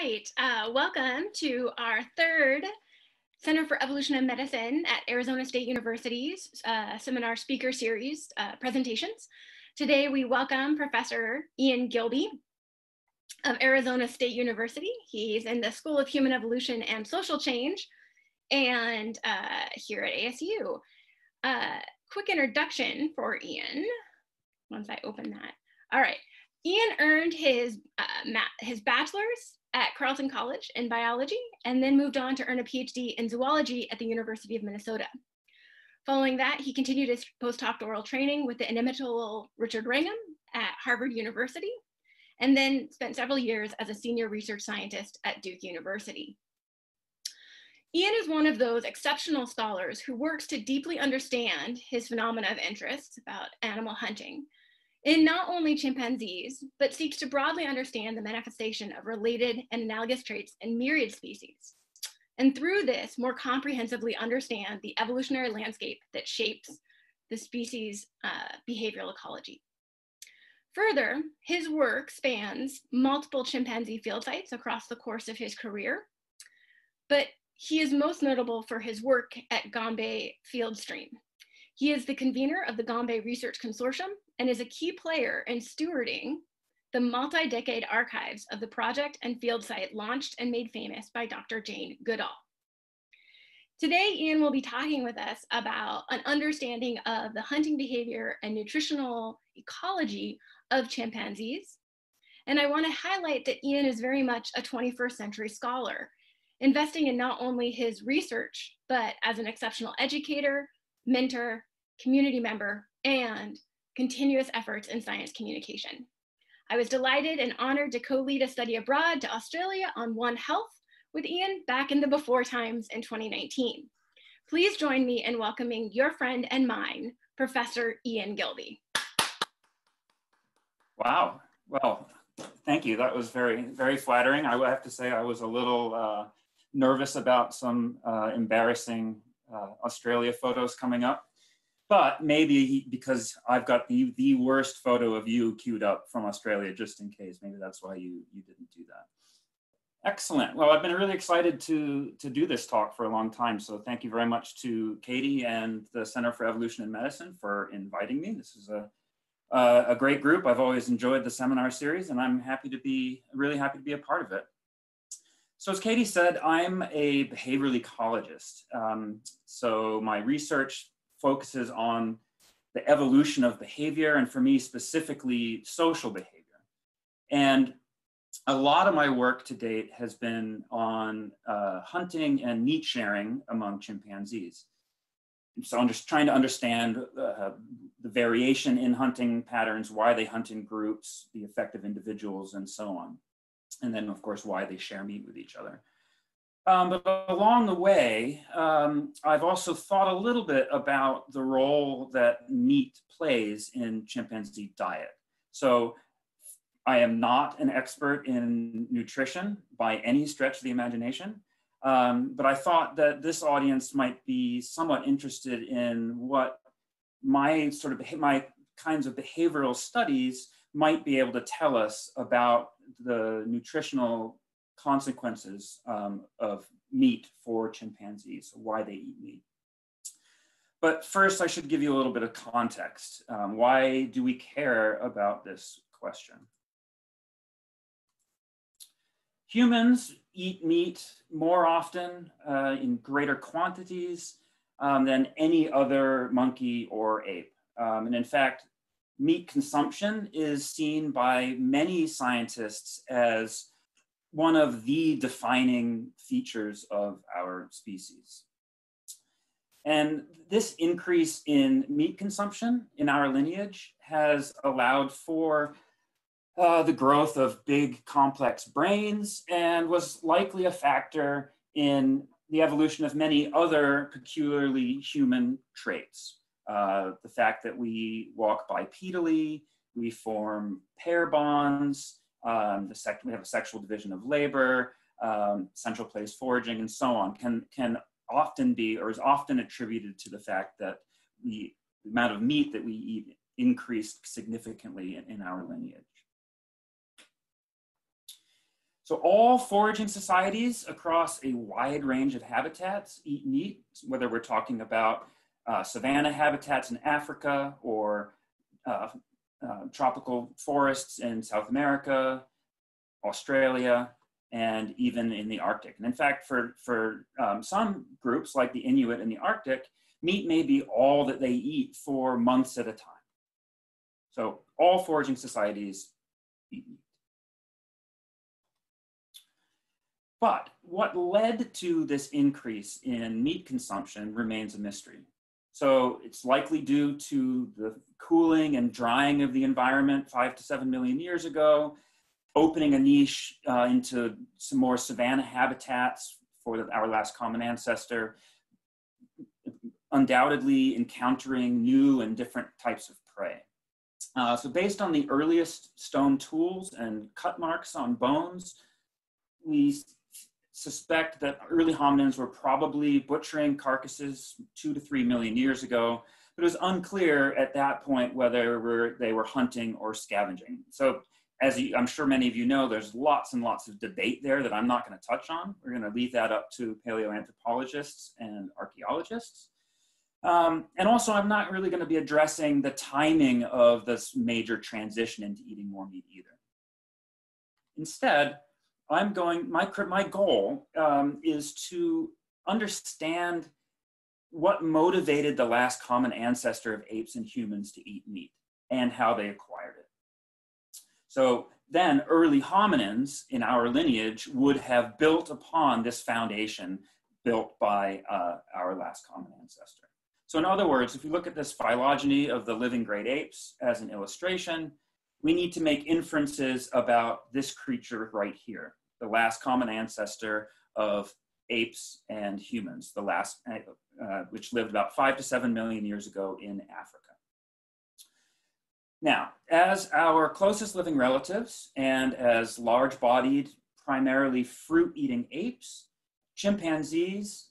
right, uh, welcome to our third Center for Evolution and Medicine at Arizona State University's uh, seminar speaker series uh, presentations. Today we welcome Professor Ian Gilby of Arizona State University. He's in the School of Human Evolution and Social Change and uh, here at ASU. Uh, quick introduction for Ian, once I open that. All right, Ian earned his, uh, his bachelor's at Carleton College in biology and then moved on to earn a PhD in zoology at the University of Minnesota. Following that, he continued his postdoctoral training with the inimitable Richard Wrangham at Harvard University, and then spent several years as a senior research scientist at Duke University. Ian is one of those exceptional scholars who works to deeply understand his phenomena of interest about animal hunting in not only chimpanzees, but seeks to broadly understand the manifestation of related and analogous traits in myriad species. And through this, more comprehensively understand the evolutionary landscape that shapes the species' uh, behavioral ecology. Further, his work spans multiple chimpanzee field sites across the course of his career, but he is most notable for his work at Gombe Field Stream. He is the convener of the Gombe Research Consortium and is a key player in stewarding the multi-decade archives of the project and field site launched and made famous by Dr. Jane Goodall. Today, Ian will be talking with us about an understanding of the hunting behavior and nutritional ecology of chimpanzees. And I wanna highlight that Ian is very much a 21st century scholar, investing in not only his research, but as an exceptional educator, mentor, community member, and continuous efforts in science communication. I was delighted and honored to co-lead a study abroad to Australia on One Health with Ian back in the before times in 2019. Please join me in welcoming your friend and mine, Professor Ian Gilby. Wow, well, thank you. That was very, very flattering. I have to say I was a little uh, nervous about some uh, embarrassing uh, Australia photos coming up but maybe because I've got the the worst photo of you queued up from Australia, just in case. Maybe that's why you you didn't do that. Excellent. Well, I've been really excited to to do this talk for a long time. So thank you very much to Katie and the Center for Evolution and Medicine for inviting me. This is a a great group. I've always enjoyed the seminar series, and I'm happy to be really happy to be a part of it. So as Katie said, I'm a behavioral ecologist. Um, so my research focuses on the evolution of behavior, and for me specifically, social behavior. And a lot of my work to date has been on uh, hunting and meat sharing among chimpanzees. So I'm just trying to understand uh, the variation in hunting patterns, why they hunt in groups, the effect of individuals, and so on. And then, of course, why they share meat with each other. Um, but along the way, um, I've also thought a little bit about the role that meat plays in chimpanzee diet. So I am not an expert in nutrition by any stretch of the imagination, um, but I thought that this audience might be somewhat interested in what my sort of my kinds of behavioral studies might be able to tell us about the nutritional consequences um, of meat for chimpanzees, why they eat meat. But first, I should give you a little bit of context. Um, why do we care about this question? Humans eat meat more often uh, in greater quantities um, than any other monkey or ape. Um, and in fact, meat consumption is seen by many scientists as one of the defining features of our species. And this increase in meat consumption in our lineage has allowed for uh, the growth of big complex brains and was likely a factor in the evolution of many other peculiarly human traits. Uh, the fact that we walk bipedally, we form pair bonds, um, the we have a sexual division of labor, um, central place foraging, and so on, can, can often be or is often attributed to the fact that the amount of meat that we eat increased significantly in, in our lineage. So all foraging societies across a wide range of habitats eat meat, whether we're talking about uh, savanna habitats in Africa or uh, uh, tropical forests in South America, Australia, and even in the Arctic. And in fact, for, for um, some groups like the Inuit in the Arctic, meat may be all that they eat for months at a time. So all foraging societies eat meat. But what led to this increase in meat consumption remains a mystery. So it's likely due to the cooling and drying of the environment five to seven million years ago, opening a niche uh, into some more savanna habitats for the, our last common ancestor, undoubtedly encountering new and different types of prey. Uh, so based on the earliest stone tools and cut marks on bones, we suspect that early hominins were probably butchering carcasses two to three million years ago, but it was unclear at that point whether they were hunting or scavenging. So as you, I'm sure many of you know, there's lots and lots of debate there that I'm not going to touch on. We're going to leave that up to paleoanthropologists and archaeologists. Um, and also, I'm not really going to be addressing the timing of this major transition into eating more meat either. Instead, I'm going, my, my goal um, is to understand what motivated the last common ancestor of apes and humans to eat meat and how they acquired it. So then early hominins in our lineage would have built upon this foundation built by uh, our last common ancestor. So in other words, if you look at this phylogeny of the living great apes as an illustration, we need to make inferences about this creature right here the last common ancestor of apes and humans, the last, uh, which lived about five to seven million years ago in Africa. Now, as our closest living relatives and as large bodied, primarily fruit eating apes, chimpanzees,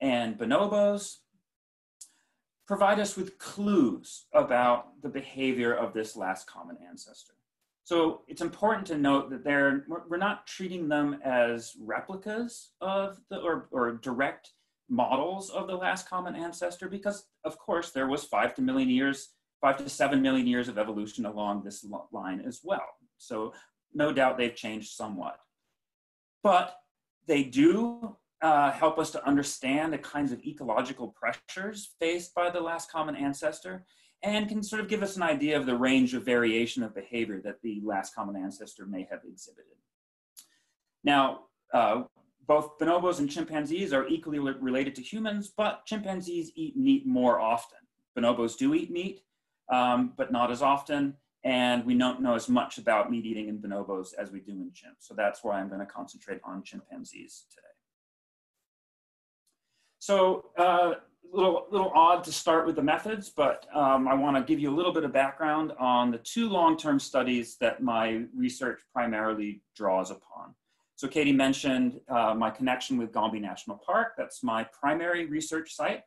and bonobos provide us with clues about the behavior of this last common ancestor. So it's important to note that they're, we're not treating them as replicas of the, or, or direct models of the last common ancestor because of course there was five to million years, five to seven million years of evolution along this line as well. So no doubt they've changed somewhat. But they do uh, help us to understand the kinds of ecological pressures faced by the last common ancestor and can sort of give us an idea of the range of variation of behavior that the last common ancestor may have exhibited. Now, uh, both bonobos and chimpanzees are equally related to humans, but chimpanzees eat meat more often. Bonobos do eat meat, um, but not as often, and we don't know as much about meat eating in bonobos as we do in chimps. So that's why I'm going to concentrate on chimpanzees today. So uh, little, little odd to start with the methods, but um, I want to give you a little bit of background on the two long-term studies that my research primarily draws upon. So Katie mentioned uh, my connection with Gombe National Park. That's my primary research site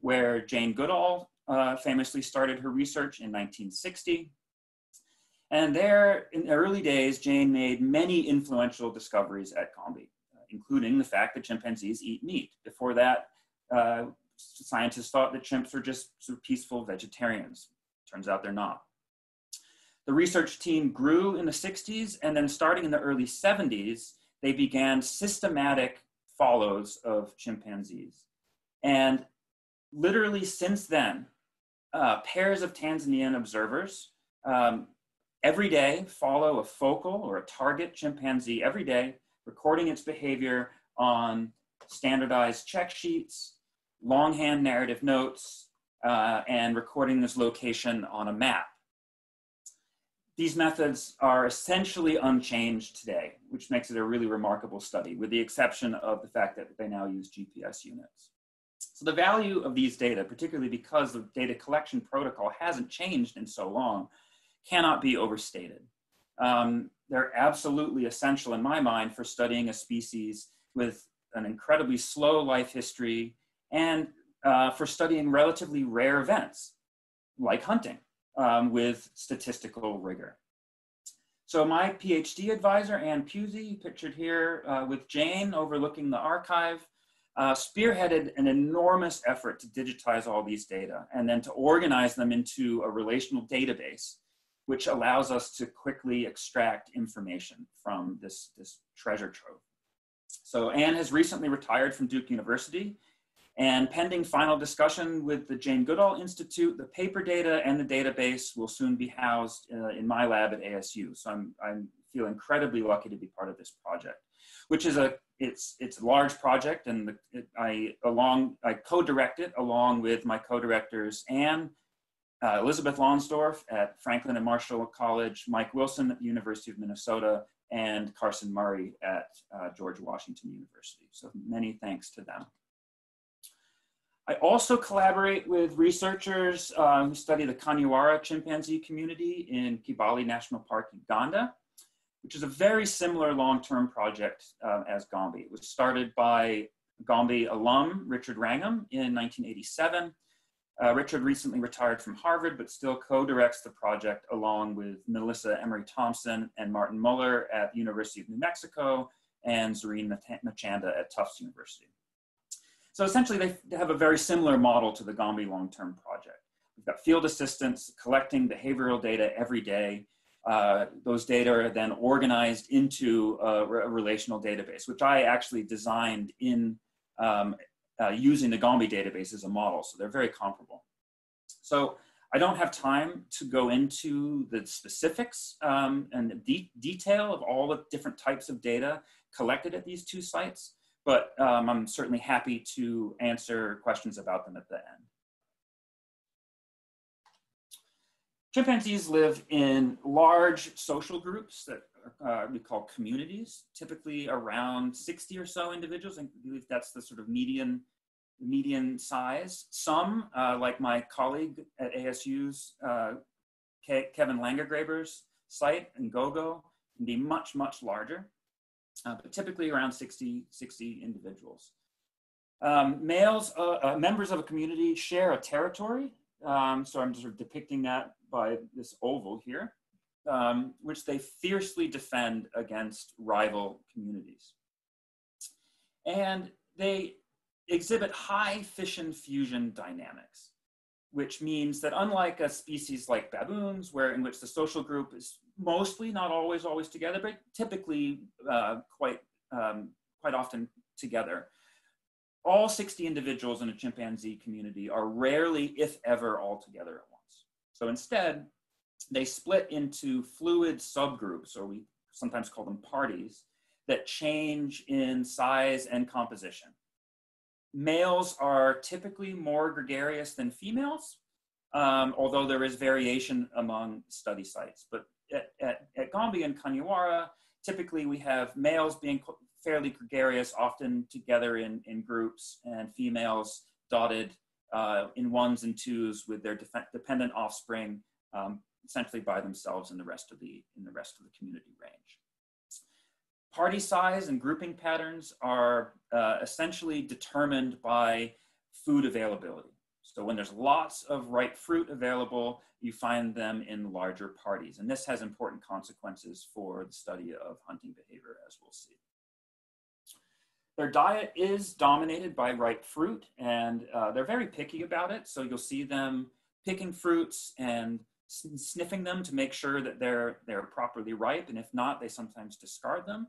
where Jane Goodall uh, famously started her research in 1960. And there, in the early days, Jane made many influential discoveries at Gombe, including the fact that chimpanzees eat meat. Before that, uh, scientists thought that chimps were just sort of peaceful vegetarians. Turns out they're not. The research team grew in the 60s, and then starting in the early 70s, they began systematic follows of chimpanzees. And literally since then, uh, pairs of Tanzanian observers um, every day follow a focal or a target chimpanzee every day, recording its behavior on standardized check sheets longhand narrative notes, uh, and recording this location on a map. These methods are essentially unchanged today, which makes it a really remarkable study, with the exception of the fact that they now use GPS units. So the value of these data, particularly because the data collection protocol hasn't changed in so long, cannot be overstated. Um, they're absolutely essential in my mind for studying a species with an incredibly slow life history and uh, for studying relatively rare events like hunting um, with statistical rigor. So my PhD advisor, Anne Pusey, pictured here uh, with Jane overlooking the archive, uh, spearheaded an enormous effort to digitize all these data and then to organize them into a relational database, which allows us to quickly extract information from this, this treasure trove. So Anne has recently retired from Duke University and pending final discussion with the Jane Goodall Institute, the paper data and the database will soon be housed uh, in my lab at ASU. So I'm, I feel incredibly lucky to be part of this project, which is a, it's, it's a large project and the, it, I, along, I co-direct it along with my co-directors Anne, uh, Elizabeth Lonsdorf at Franklin and Marshall College, Mike Wilson at the University of Minnesota, and Carson Murray at uh, George Washington University. So many thanks to them. I also collaborate with researchers um, who study the Kanyawara chimpanzee community in Kibale National Park, Uganda, which is a very similar long-term project uh, as Gombe. It was started by Gombe alum Richard Wrangham in 1987. Uh, Richard recently retired from Harvard, but still co-directs the project along with Melissa Emery Thompson and Martin Muller at the University of New Mexico and Zareen Machanda at Tufts University. So essentially they have a very similar model to the Gombe long-term project. We've got field assistants collecting behavioral data every day. Uh, those data are then organized into a, a, relational database, which I actually designed in um, uh, using the Gombe database as a model. So they're very comparable. So I don't have time to go into the specifics um, and de detail of all the different types of data collected at these two sites but um, I'm certainly happy to answer questions about them at the end. Chimpanzees live in large social groups that uh, we call communities, typically around 60 or so individuals. I believe that's the sort of median, median size. Some, uh, like my colleague at ASU's uh, Kevin Langergraber's site in Ngogo, can be much, much larger uh, but typically around 60, 60 individuals. Um, males, uh, uh, members of a community share a territory. Um, so I'm sort of depicting that by this oval here, um, which they fiercely defend against rival communities. And they exhibit high fission fusion dynamics, which means that unlike a species like baboons, where in which the social group is mostly, not always, always together, but typically uh, quite, um, quite often together. All 60 individuals in a chimpanzee community are rarely, if ever, all together at once. So instead, they split into fluid subgroups, or we sometimes call them parties, that change in size and composition. Males are typically more gregarious than females, um, although there is variation among study sites. But at, at, at Gombe and Kanyawara, typically we have males being fairly gregarious, often together in, in groups, and females dotted uh, in ones and twos with their dependent offspring, um, essentially by themselves in the rest of the in the rest of the community range. Party size and grouping patterns are uh, essentially determined by food availability. So when there's lots of ripe fruit available, you find them in larger parties. And this has important consequences for the study of hunting behavior, as we'll see. Their diet is dominated by ripe fruit, and uh, they're very picky about it. So you'll see them picking fruits and sniffing them to make sure that they're, they're properly ripe. And if not, they sometimes discard them.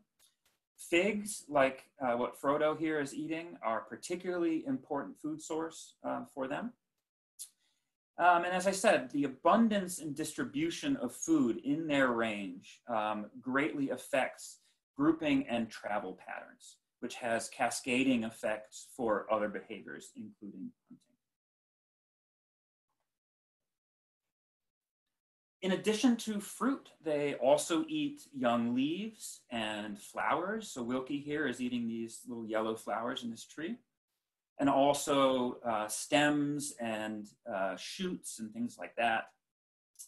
Figs, like uh, what Frodo here is eating, are particularly important food source uh, for them. Um, and as I said, the abundance and distribution of food in their range um, greatly affects grouping and travel patterns, which has cascading effects for other behaviors, including hunting. In addition to fruit, they also eat young leaves and flowers. So Wilkie here is eating these little yellow flowers in this tree. And also uh, stems and uh, shoots and things like that,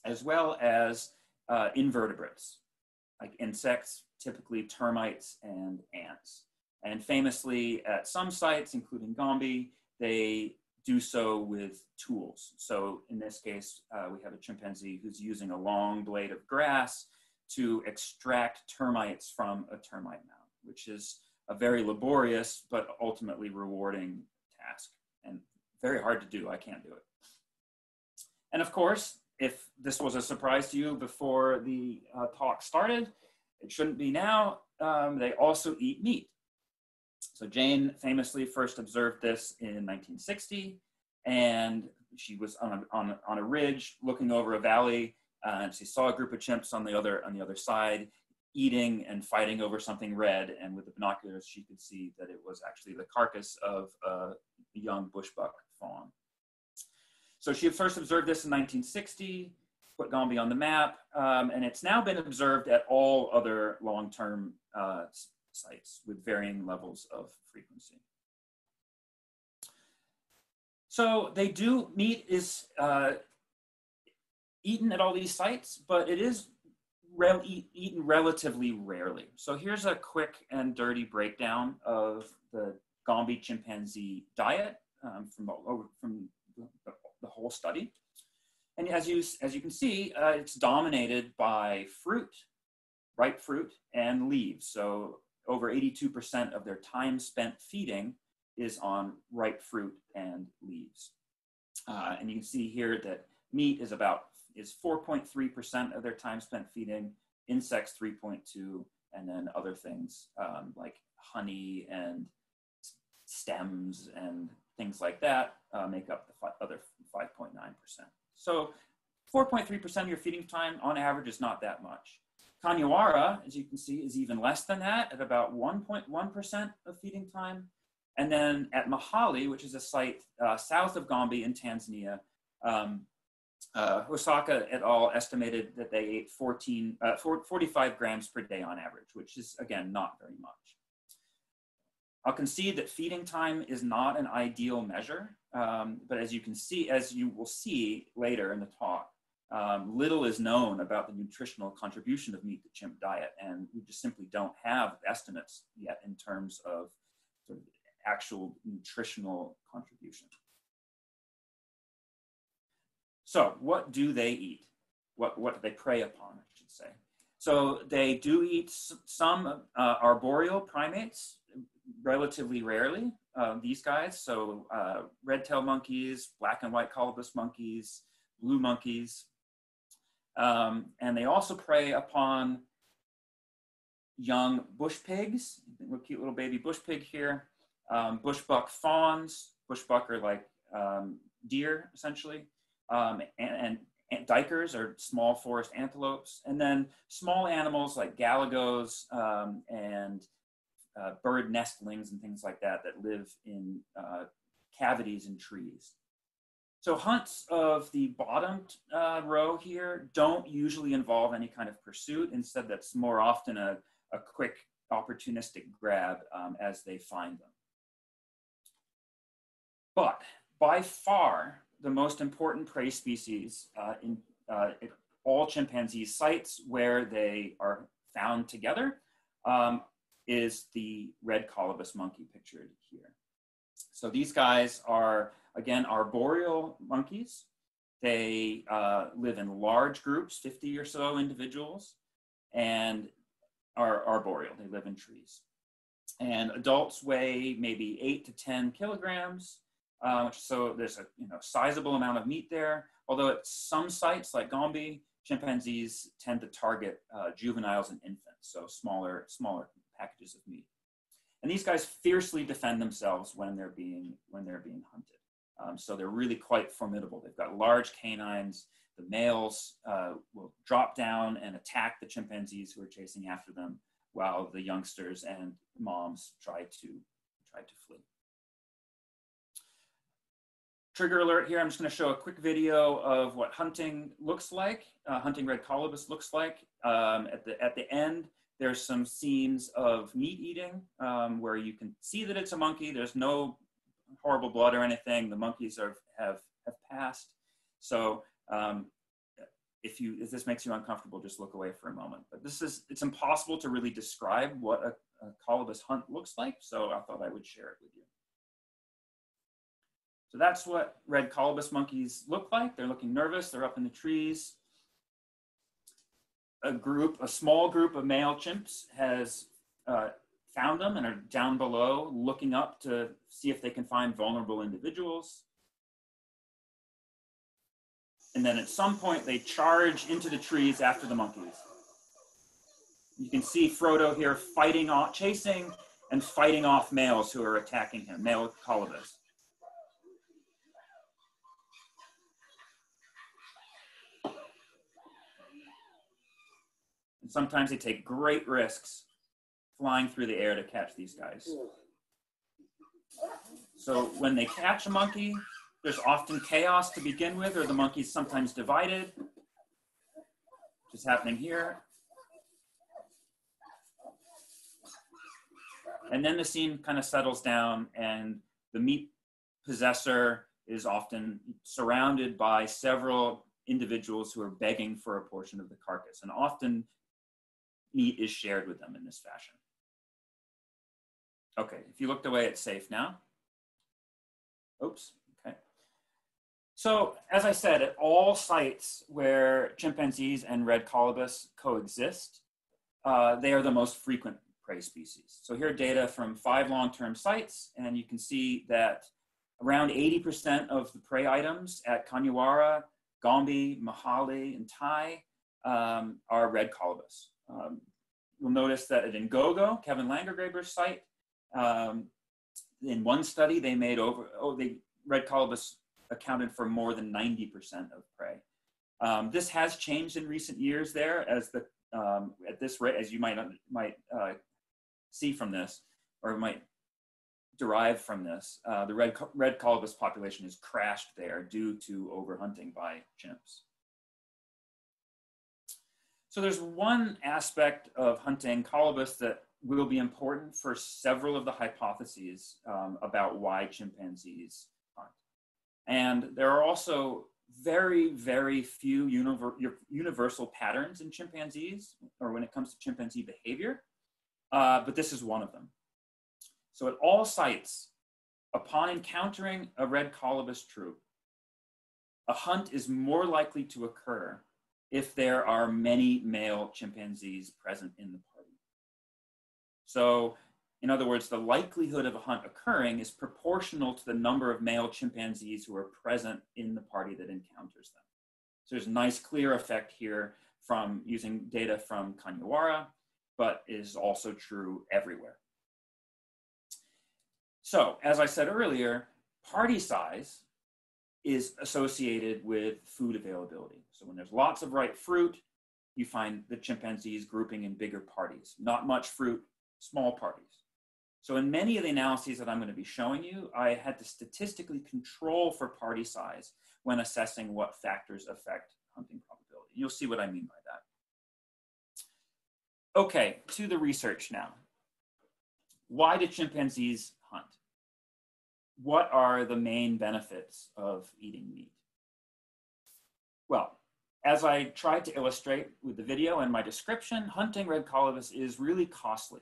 as well as uh, invertebrates, like insects, typically termites and ants. And famously, at some sites, including Gombe, they do so with tools. So in this case, uh, we have a chimpanzee who's using a long blade of grass to extract termites from a termite mound, which is a very laborious but ultimately rewarding task and very hard to do. I can't do it. And of course, if this was a surprise to you before the uh, talk started, it shouldn't be now. Um, they also eat meat. So Jane famously first observed this in 1960, and she was on a, on, on a ridge looking over a valley, uh, and she saw a group of chimps on the other on the other side eating and fighting over something red. And with the binoculars, she could see that it was actually the carcass of a young bushbuck fawn. So she first observed this in 1960, put Gombe on the map, um, and it's now been observed at all other long-term uh, sites with varying levels of frequency. So they do, meat is uh, eaten at all these sites, but it is eaten relatively rarely. So here's a quick and dirty breakdown of the Gombe chimpanzee diet um, from, from the, the, whole study. And as you, as you can see, uh, it's dominated by fruit, ripe fruit, and leaves. So over 82% of their time spent feeding is on ripe fruit and leaves. Uh, and you can see here that meat is about is 4.3% of their time spent feeding, insects 3.2, and then other things um, like honey and stems and things like that uh, make up the other 5.9%. So 4.3% of your feeding time on average is not that much. Kanyawara, as you can see, is even less than that at about 1.1% of feeding time. And then at Mahale, which is a site uh, south of Gombe in Tanzania, um, uh, Hosaka et al. estimated that they ate 14, uh, 45 grams per day on average, which is, again, not very much. I'll concede that feeding time is not an ideal measure, um, but as you can see, as you will see later in the talk, um, little is known about the nutritional contribution of meat to chimp diet, and we just simply don't have estimates yet in terms of, sort of actual nutritional contribution. So what do they eat? What, what do they prey upon, I should say? So they do eat some uh, arboreal primates, relatively rarely, uh, these guys. So uh, red-tailed monkeys, black and white colobus monkeys, blue monkeys. Um, and they also prey upon young bush pigs, a cute little baby bush pig here, um, bushbuck fawns, bushbuck are like um, deer essentially, um, and, and, and, duikers are small forest antelopes, and then small animals like galagos um, and uh, bird nestlings and things like that that live in uh, cavities in trees. So hunts of the bottom uh, row here don't usually involve any kind of pursuit. Instead, that's more often a, a quick opportunistic grab um, as they find them. But by far, the most important prey species uh, in uh, all chimpanzee sites where they are found together um, is the red colobus monkey pictured here. So these guys are, again, arboreal monkeys. They uh, live in large groups, 50 or so individuals, and are arboreal. They live in trees. And adults weigh maybe 8 to 10 kilograms, uh, so there's a you know, sizable amount of meat there. Although at some sites like Gombe, chimpanzees tend to target uh, juveniles and infants, so smaller, smaller packages of meat. And these guys fiercely defend themselves when they're being, when they're being hunted. Um, so they're really quite formidable. They've got large canines. The males uh, will drop down and attack the chimpanzees who are chasing after them, while the youngsters and moms try to try to flee. Trigger alert here, I'm just gonna show a quick video of what hunting looks like, uh, hunting red colobus looks like. Um, at, the, at the end, there's some scenes of meat eating um, where you can see that it's a monkey. There's no horrible blood or anything. The monkeys are, have, have passed. So um, if, you, if this makes you uncomfortable, just look away for a moment. But this is, it's impossible to really describe what a, a colobus hunt looks like. So I thought I would share it with you. So that's what red colobus monkeys look like. They're looking nervous. They're up in the trees. A group, a small group of male chimps has uh, found them and are down below looking up to see if they can find vulnerable individuals. And then at some point they charge into the trees after the monkeys. You can see Frodo here fighting off, chasing and fighting off males who are attacking him, male colobus. And sometimes they take great risks flying through the air to catch these guys. So when they catch a monkey, there's often chaos to begin with, or the monkey's sometimes divided, which is happening here. And then the scene kind of settles down, and the meat possessor is often surrounded by several individuals who are begging for a portion of the carcass. And often meat is shared with them in this fashion. Okay, if you looked away, it's safe now. Oops, okay. So as I said, at all sites where chimpanzees and red colobus coexist, uh, they are the most frequent prey species. So here are data from five long-term sites, and you can see that around 80% of the prey items at Kanyawara, Gombe, Mahale, and Tai um, are red colobus. Um, you'll notice that at Ngogo, Kevin Langergraber's site, um, in one study, they made over, oh, they, red colobus accounted for more than 90% of prey. Um, this has changed in recent years there as the, um, at this rate, as you might, might uh, see from this, or might derive from this, uh, the red, red colobus population has crashed there due to overhunting by chimps. So there's one aspect of hunting colobus that will be important for several of the hypotheses um, about why chimpanzees hunt. And there are also very, very few univer universal patterns in chimpanzees, or when it comes to chimpanzee behavior, uh, but this is one of them. So at all sites, upon encountering a red colobus troop, a hunt is more likely to occur if there are many male chimpanzees present in the party. So in other words, the likelihood of a hunt occurring is proportional to the number of male chimpanzees who are present in the party that encounters them. So there's a nice clear effect here from using data from Kanyawara, but is also true everywhere. So as I said earlier, party size is associated with food availability. So when there's lots of ripe fruit, you find the chimpanzees grouping in bigger parties. Not much fruit, small parties. So in many of the analyses that I'm going to be showing you, I had to statistically control for party size when assessing what factors affect hunting probability. You'll see what I mean by that. Okay, to the research now. Why do chimpanzees? What are the main benefits of eating meat? Well, as I tried to illustrate with the video and my description, hunting red colobus is really costly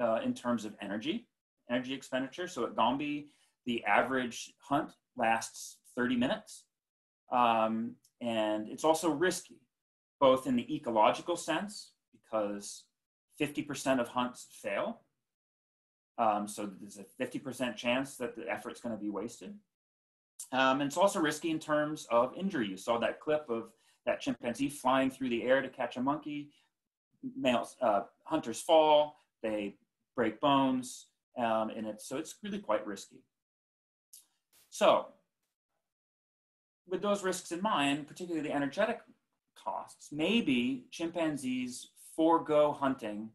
uh, in terms of energy, energy expenditure. So at Gombe, the average hunt lasts 30 minutes. Um, and it's also risky, both in the ecological sense, because 50% of hunts fail. Um, so there's a 50% chance that the effort's going to be wasted. Um, and it's also risky in terms of injury. You saw that clip of that chimpanzee flying through the air to catch a monkey. Males, uh, hunters fall, they break bones, um, and it's, so it's really quite risky. So with those risks in mind, particularly the energetic costs, maybe chimpanzees forego hunting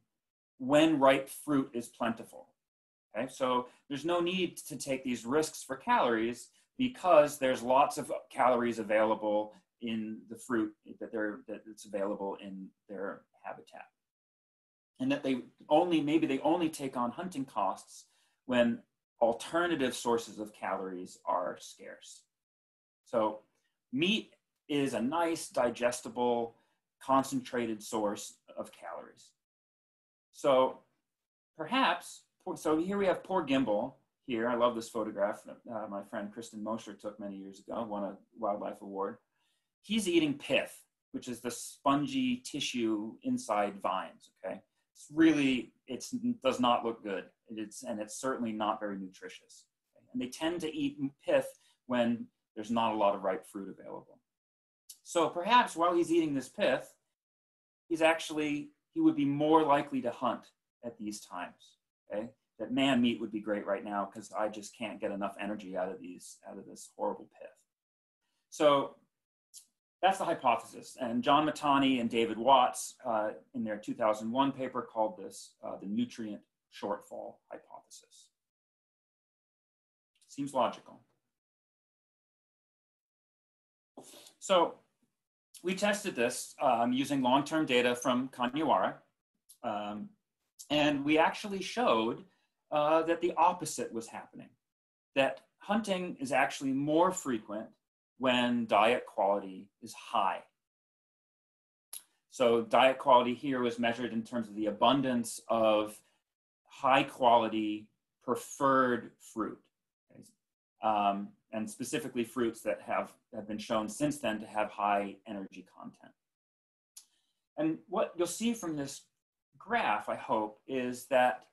when ripe fruit is plentiful. Okay, so there's no need to take these risks for calories because there's lots of calories available in the fruit that they're available in their habitat and that they only maybe they only take on hunting costs when alternative sources of calories are scarce. So meat is a nice digestible concentrated source of calories. So perhaps, so here we have poor Gimble here. I love this photograph that uh, my friend Kristen Mosher took many years ago, won a wildlife award. He's eating pith, which is the spongy tissue inside vines, okay? It's really, it does not look good. It's, and it's certainly not very nutritious. Okay? And they tend to eat pith when there's not a lot of ripe fruit available. So perhaps while he's eating this pith, he's actually, he would be more likely to hunt at these times, okay? That man meat would be great right now because I just can't get enough energy out of these, out of this horrible pith. So that's the hypothesis. And John Mitani and David Watts, uh, in their 2001 paper, called this uh, the nutrient shortfall hypothesis. Seems logical. So we tested this um, using long-term data from Kanyawara, um, and we actually showed uh, that the opposite was happening, that hunting is actually more frequent when diet quality is high. So diet quality here was measured in terms of the abundance of high quality preferred fruit. Um, and specifically fruits that have, have been shown since then to have high energy content. And what you'll see from this graph, I hope, is that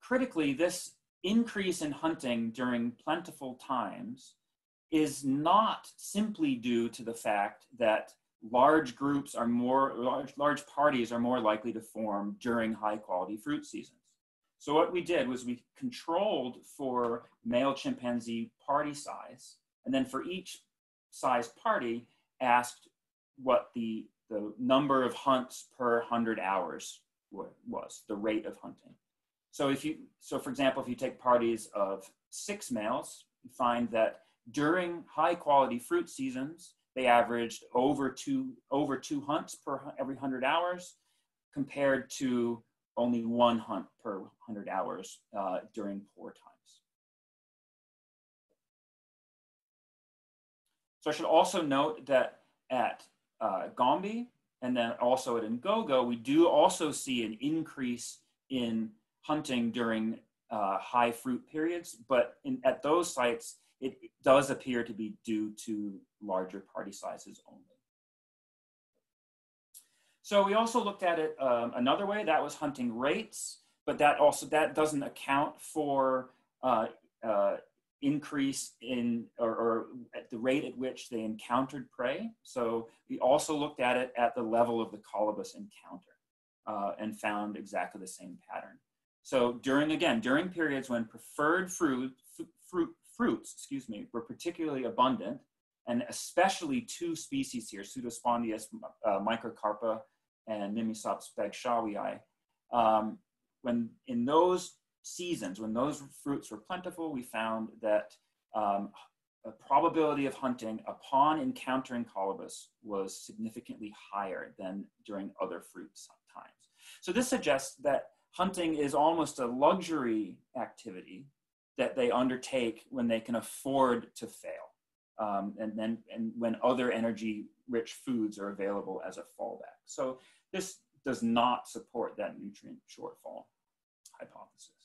critically, this increase in hunting during plentiful times is not simply due to the fact that large groups are more, large, large parties are more likely to form during high quality fruit seasons. So what we did was we controlled for male chimpanzee party size, and then for each size party, asked what the, the number of hunts per 100 hours was, the rate of hunting. So if you, so for example, if you take parties of six males, you find that during high quality fruit seasons, they averaged over two, over two hunts per every 100 hours compared to only one hunt per 100 hours uh, during poor times. So I should also note that at uh, Gombe and then also at Ngogo, we do also see an increase in hunting during uh, high fruit periods, but in, at those sites, it does appear to be due to larger party sizes only. So we also looked at it um, another way, that was hunting rates, but that also, that doesn't account for uh, uh, increase in, or, or, at the rate at which they encountered prey. So we also looked at it at the level of the colobus encounter uh, and found exactly the same pattern. So during, again, during periods when preferred fruit, fruit, fruits, excuse me, were particularly abundant, and especially two species here, Pseudospondias uh, microcarpa and Mimusops bagshawei. Um, when in those seasons, when those fruits were plentiful, we found that um, a probability of hunting upon encountering colobus was significantly higher than during other fruit times. So this suggests that hunting is almost a luxury activity that they undertake when they can afford to fail. Um, and then and when other energy rich foods are available as a fallback. So this does not support that nutrient shortfall hypothesis.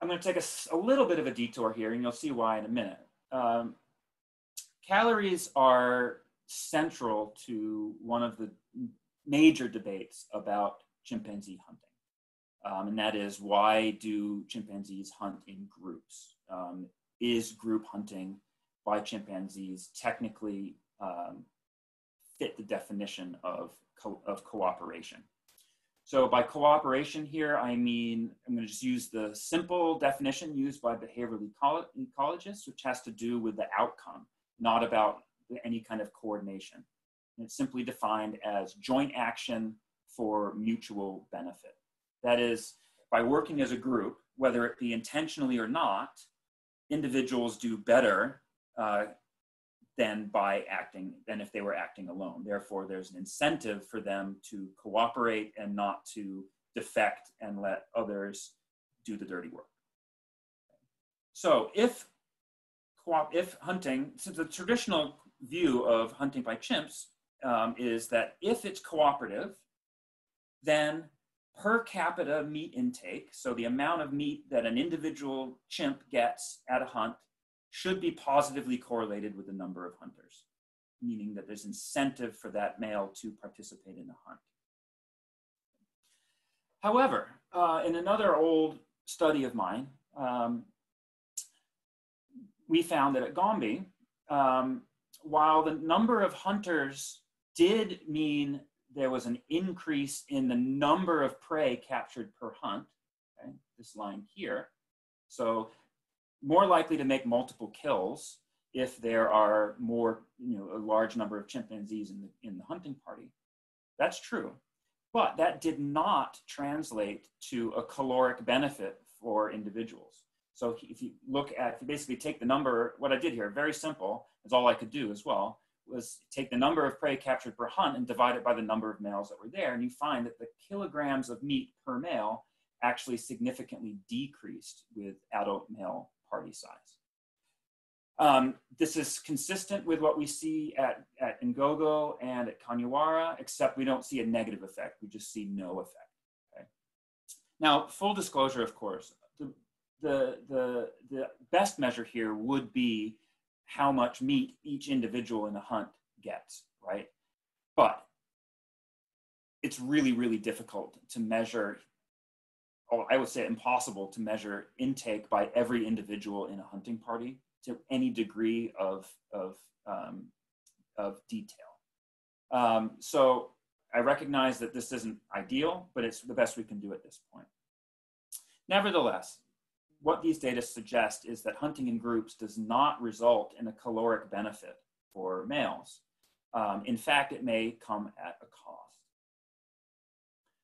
I'm going to take a, a, little bit of a detour here, and you'll see why in a minute. Um, calories are central to one of the major debates about chimpanzee hunting. Um, and that is why do chimpanzees hunt in groups? Um, is group hunting by chimpanzees technically um, fit the definition of, co of cooperation? So by cooperation here, I mean, I'm going to just use the simple definition used by behavioral ecologists, which has to do with the outcome, not about any kind of coordination. And it's simply defined as joint action for mutual benefit. That is, by working as a group, whether it be intentionally or not, individuals do better uh, than by acting than if they were acting alone. Therefore, there's an incentive for them to cooperate and not to defect and let others do the dirty work. So if if hunting, so the traditional view of hunting by chimps um, is that if it's cooperative, then per capita meat intake, so the amount of meat that an individual chimp gets at a hunt, should be positively correlated with the number of hunters, meaning that there's incentive for that male to participate in the hunt. However, uh, in another old study of mine, um, we found that at Gombe, um, while the number of hunters did mean there was an increase in the number of prey captured per hunt, okay, this line here. So more likely to make multiple kills if there are more, you know, a large number of chimpanzees in the, in the hunting party. That's true. But that did not translate to a caloric benefit for individuals. So if you look at, if you basically take the number, what I did here, very simple, is all I could do as well, was take the number of prey captured per hunt and divide it by the number of males that were there. And you find that the kilograms of meat per male actually significantly decreased with adult male party size. Um, this is consistent with what we see at, at Ngogo and at Kanyawara, except we don't see a negative effect. We just see no effect. Okay? Now, full disclosure, of course, the, the, the, the best measure here would be how much meat each individual in the hunt gets, right? But it's really, really difficult to measure, I would say impossible to measure intake by every individual in a hunting party to any degree of, of, um, of detail. Um, so I recognize that this isn't ideal, but it's the best we can do at this point. Nevertheless, what these data suggest is that hunting in groups does not result in a caloric benefit for males. Um, in fact, it may come at a cost.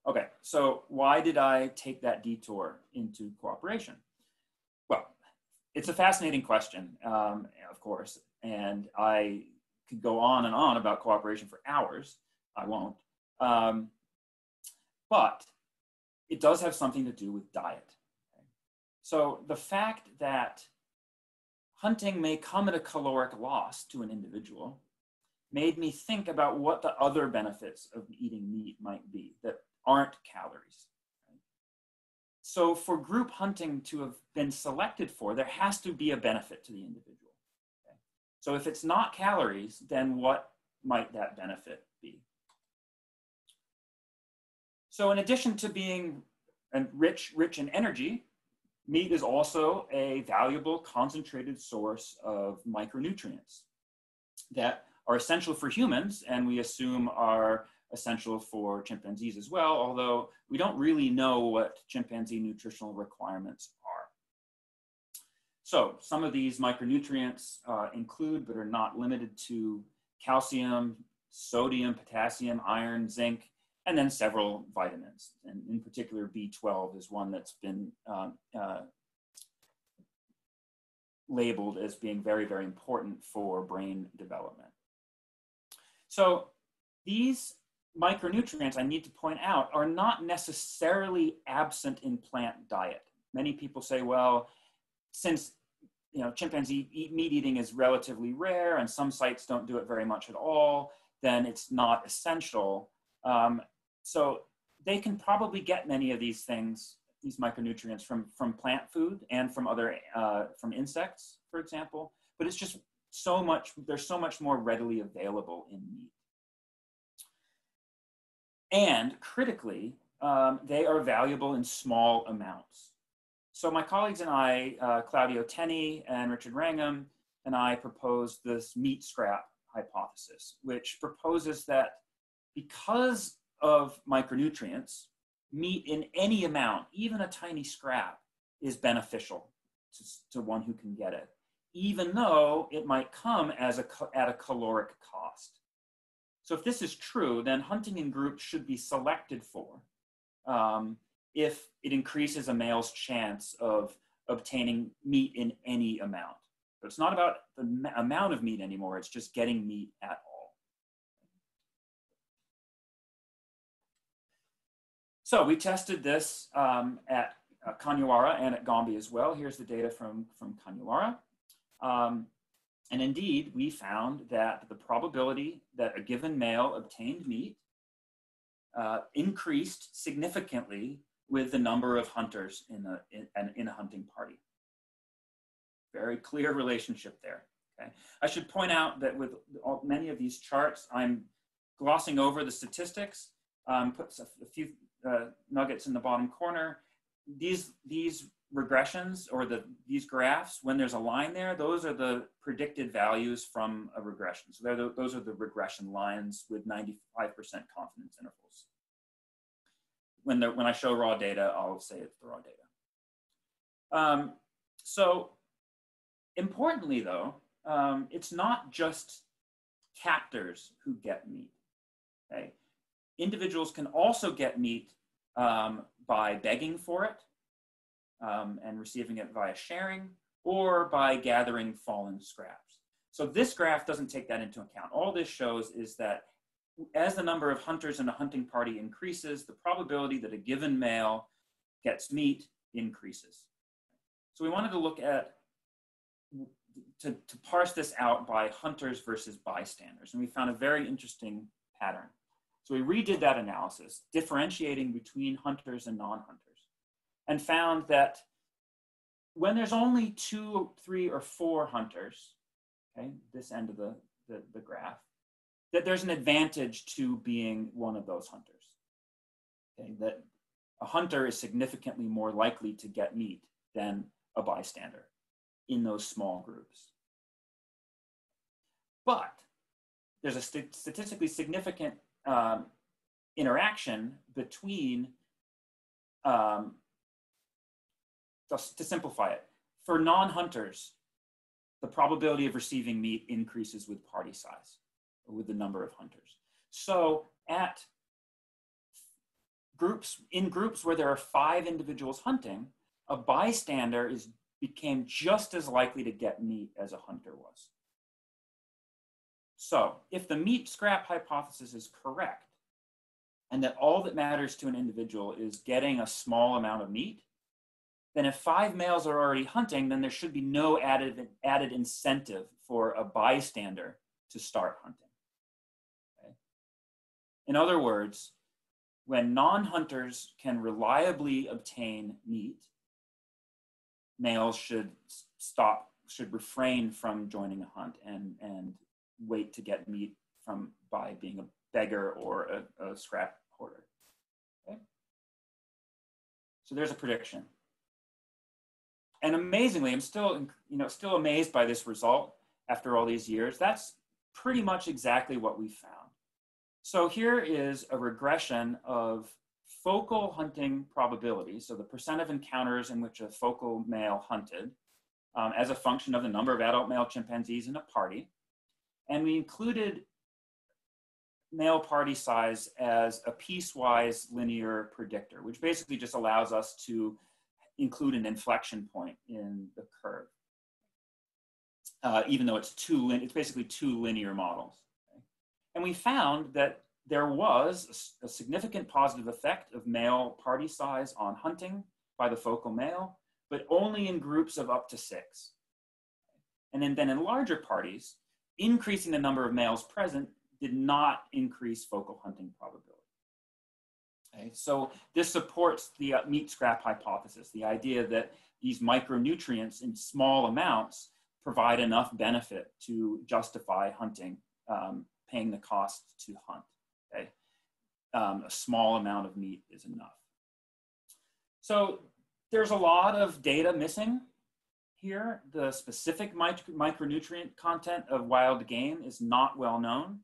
Okay, so why did I take that detour into cooperation? Well, it's a fascinating question, um, of course, and I could go on and on about cooperation for hours. I won't. Um, but it does have something to do with diet. So the fact that hunting may come at a caloric loss to an individual made me think about what the other benefits of eating meat might be that aren't calories. So for group hunting to have been selected for, there has to be a benefit to the individual. Okay? So if it's not calories, then what might that benefit be? So in addition to being rich, rich in energy, meat is also a valuable concentrated source of micronutrients that are essential for humans and we assume are essential for chimpanzees as well, although we don't really know what chimpanzee nutritional requirements are. So some of these micronutrients uh, include, but are not limited to calcium, sodium, potassium, iron, zinc, and then several vitamins. And in particular, B12 is one that's been um, uh, labeled as being very, very important for brain development. So these micronutrients, I need to point out, are not necessarily absent in plant diet. Many people say, well, since you know, chimpanzee eat, meat eating is relatively rare and some sites don't do it very much at all, then it's not essential. Um, so they can probably get many of these things, these micronutrients from, from plant food and from other, uh, from insects, for example, but it's just so much, there's so much more readily available in meat. And critically, um, they are valuable in small amounts. So my colleagues and I, uh, Claudio Tennie and Richard Wrangham, and I proposed this meat scrap hypothesis, which proposes that because of micronutrients, meat in any amount, even a tiny scrap, is beneficial to, to one who can get it, even though it might come as a, at a caloric cost. So if this is true, then hunting in groups should be selected for um, if it increases a male's chance of obtaining meat in any amount. So it's not about the amount of meat anymore, it's just getting meat at all. So we tested this um, at uh, Kanyawara and at Gombe as well. Here's the data from, from Kanyawara. Um, and indeed, we found that the probability that a given male obtained meat uh, increased significantly with the number of hunters in a, in, in a hunting party. Very clear relationship there. Okay. I should point out that with all, many of these charts, I'm glossing over the statistics, um, puts a, a few uh, nuggets in the bottom corner. These, these regressions or the, these graphs, when there's a line there, those are the predicted values from a regression. So the, those are the regression lines with 95% confidence intervals. When, the, when I show raw data, I'll say it's the raw data. Um, so importantly though, um, it's not just captors who get meat. Okay? Individuals can also get meat um, by begging for it um, and receiving it via sharing or by gathering fallen scraps. So this graph doesn't take that into account. All this shows is that as the number of hunters in a hunting party increases, the probability that a given male gets meat increases. So we wanted to look at to, to parse this out by hunters versus bystanders. And we found a very interesting pattern. So we redid that analysis, differentiating between hunters and non-hunters, and found that when there's only two, three, or four hunters, okay, this end of the, the, the graph, that there's an advantage to being one of those hunters. Okay, that a hunter is significantly more likely to get meat than a bystander in those small groups. But there's a st statistically significant um, interaction between, um, just to simplify it, for non-hunters, the probability of receiving meat increases with party size, or with the number of hunters. So at groups, in groups where there are five individuals hunting, a bystander is became just as likely to get meat as a hunter was. So if the meat scrap hypothesis is correct, and that all that matters to an individual is getting a small amount of meat, then if five males are already hunting, then there should be no added, added incentive for a bystander to start hunting. Okay? In other words, when non-hunters can reliably obtain meat, males should stop, should refrain from joining a hunt and, and wait to get meat from by being a beggar or a, a scrap hoarder. Okay? So there's a prediction. And amazingly, I'm still, you know, still amazed by this result after all these years. That's pretty much exactly what we found. So here is a regression of focal hunting probability, so the percent of encounters in which a focal male hunted, um, as a function of the number of adult male chimpanzees in a party. And we included male party size as a piecewise linear predictor, which basically just allows us to include an inflection point in the curve. Uh, even though it's two, it's basically two linear models. Okay? And we found that there was a, a significant positive effect of male party size on hunting by the focal male, but only in groups of up to six. And then, then in larger parties, increasing the number of males present did not increase focal hunting probability. Okay, so this supports the uh, meat scrap hypothesis, the idea that these micronutrients in small amounts provide enough benefit to justify hunting, um, paying the cost to hunt okay? Um, a small amount of meat is enough. So there's a lot of data missing here. The specific micronutrient content of wild game is not well known.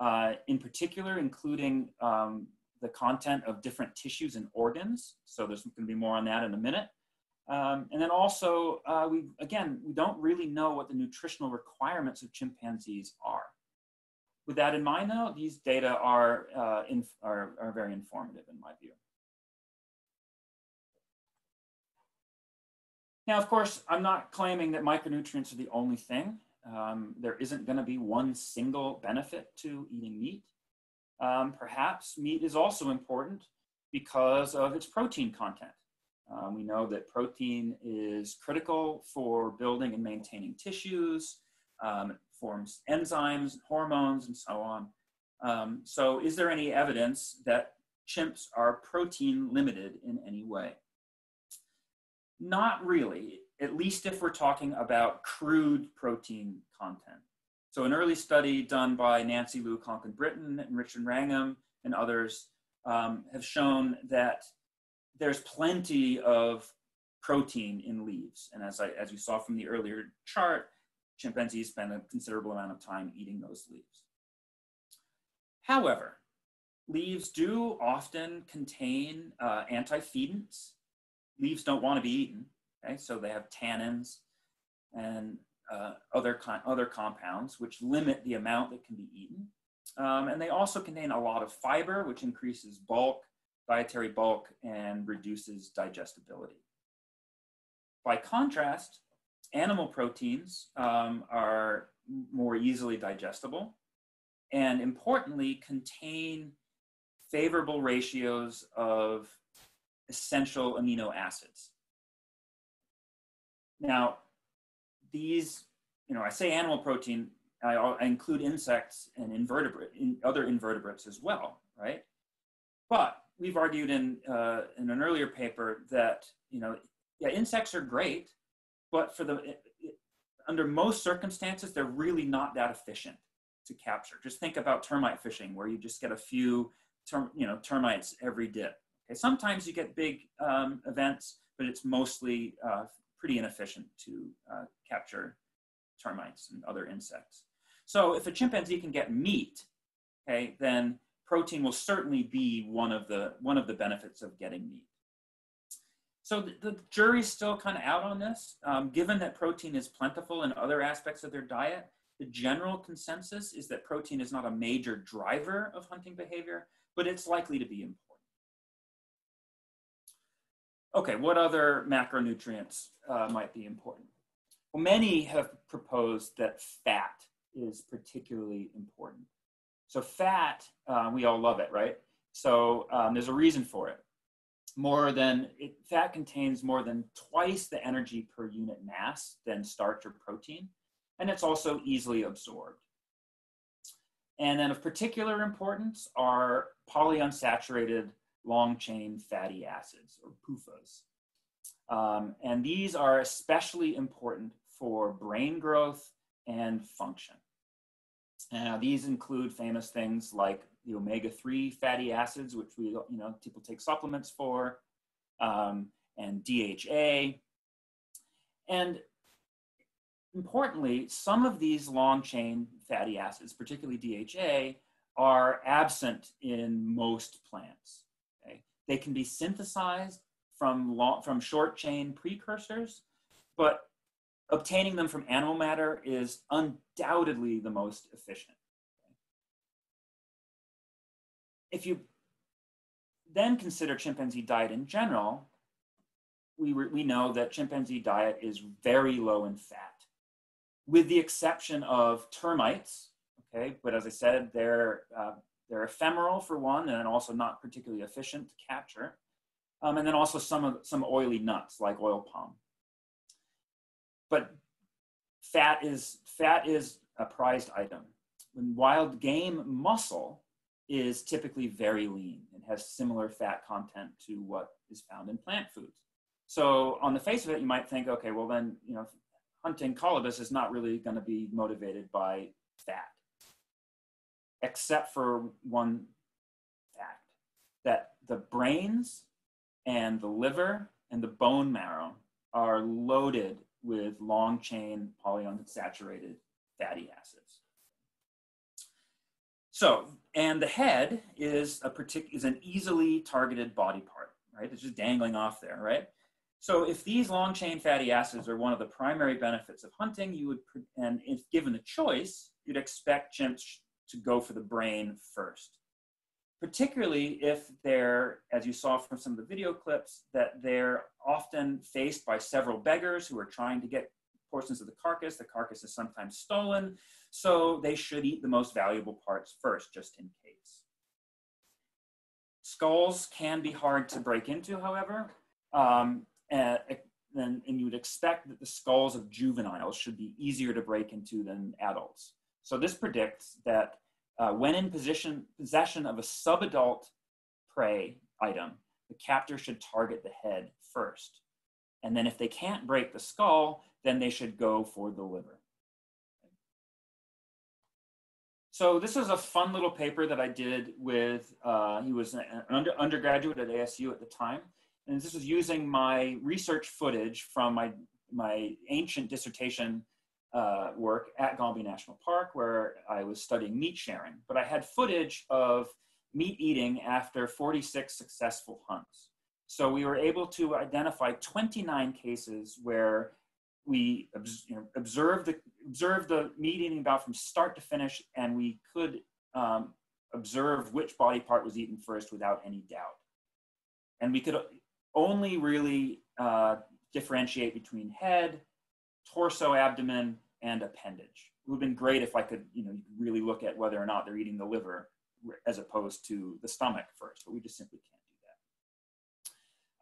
Uh, in particular, including um, the content of different tissues and organs. So there's going to be more on that in a minute. Um, and then also, uh, we again, we don't really know what the nutritional requirements of chimpanzees are. With that in mind, though, these data are, uh, are, are very informative in my view. Now, of course, I'm not claiming that micronutrients are the only thing. Um, there isn't going to be one single benefit to eating meat. Um, perhaps meat is also important because of its protein content. Um, we know that protein is critical for building and maintaining tissues. Um, forms enzymes, hormones, and so on. Um, so is there any evidence that chimps are protein limited in any way? Not really. at least if we're talking about crude protein content. So an early study done by Nancy Lou Conklin-Brittain and Richard Wrangham and others um, have shown that there's plenty of protein in leaves. And as, I, as you saw from the earlier chart, chimpanzees spend a considerable amount of time eating those leaves. However, leaves do often contain uh, antioxidants. Leaves don't want to be eaten, okay? So they have tannins and uh, other, other compounds which limit the amount that can be eaten. Um, and they also contain a lot of fiber, which increases bulk, dietary bulk, and reduces digestibility. By contrast, animal proteins um, are more easily digestible and importantly contain favorable ratios of essential amino acids. Now, these, you know, I say animal protein, I, I include insects and invertebrate, in other invertebrates as well, right? But we've argued in, uh, in an earlier paper that, you know, yeah, insects are great, but for the, it, it, under most circumstances, they're really not that efficient to capture. Just think about termite fishing, where you just get a few, term, you know, termites every dip. Okay, sometimes you get big um, events, but it's mostly uh, pretty inefficient to uh, capture termites and other insects. So if a chimpanzee can get meat, okay, then protein will certainly be one of the one of the benefits of getting meat. So the, the jury's still kind of out on this. Um, given that protein is plentiful in other aspects of their diet, the general consensus is that protein is not a major driver of hunting behavior, but it's likely to be important. Okay, what other macronutrients uh, might be important? Well, many have proposed that fat is particularly important. So fat, uh, we all love it, right? So um, there's a reason for it. More than, it, fat contains more than twice the energy per unit mass than starch or protein, and it's also easily absorbed. And then of particular importance are polyunsaturated long chain fatty acids or PUFAs. Um, and these are especially important for brain growth and function. Now, these include famous things like the omega-3 fatty acids, which we, you know, people take supplements for, um, and DHA. And importantly, some of these long-chain fatty acids, particularly DHA, are absent in most plants. They can be synthesized from, long, from short chain precursors, but obtaining them from animal matter is undoubtedly the most efficient. If you then consider chimpanzee diet in general, we, we know that chimpanzee diet is very low in fat, with the exception of termites, okay? But as I said, they're, uh, they're ephemeral for one, and also not particularly efficient to capture. Um, and then also some, of, some oily nuts like oil palm. But fat is, fat is a prized item. When wild game muscle is typically very lean and has similar fat content to what is found in plant foods. So on the face of it, you might think, okay, well then, you know, hunting colobus is not really going to be motivated by fat, except for one fact that the brains and the liver and the bone marrow are loaded with long chain polyunsaturated fatty acids. So, and the head is a partic- is an easily targeted body part, right? It's just dangling off there, right? So if these long chain fatty acids are one of the primary benefits of hunting, you would, and if given the choice, you'd expect chimps to go for the brain first particularly if they're, as you saw from some of the video clips, that they're often faced by several beggars who are trying to get portions of the carcass. The carcass is sometimes stolen, so they should eat the most valuable parts first, just in case. Skulls can be hard to break into, however, um, and, and, and you would expect that the skulls of juveniles should be easier to break into than adults. So this predicts that uh, when in position, possession of a subadult prey item, the captor should target the head first. And then if they can't break the skull, then they should go for the liver. So this is a fun little paper that I did with, uh, he was an under, undergraduate at ASU at the time. And this was using my research footage from my, my ancient dissertation uh, work at Gombe National Park, where I was studying meat sharing. But I had footage of meat eating after 46 successful hunts. So we were able to identify 29 cases where we observed the observed the meat eating bout from start to finish, and we could um, observe which body part was eaten first without any doubt. And we could only really uh, differentiate between head, torso, abdomen, and appendage. It would have been great if I could, you know, really look at whether or not they're eating the liver as opposed to the stomach first, but we just simply can't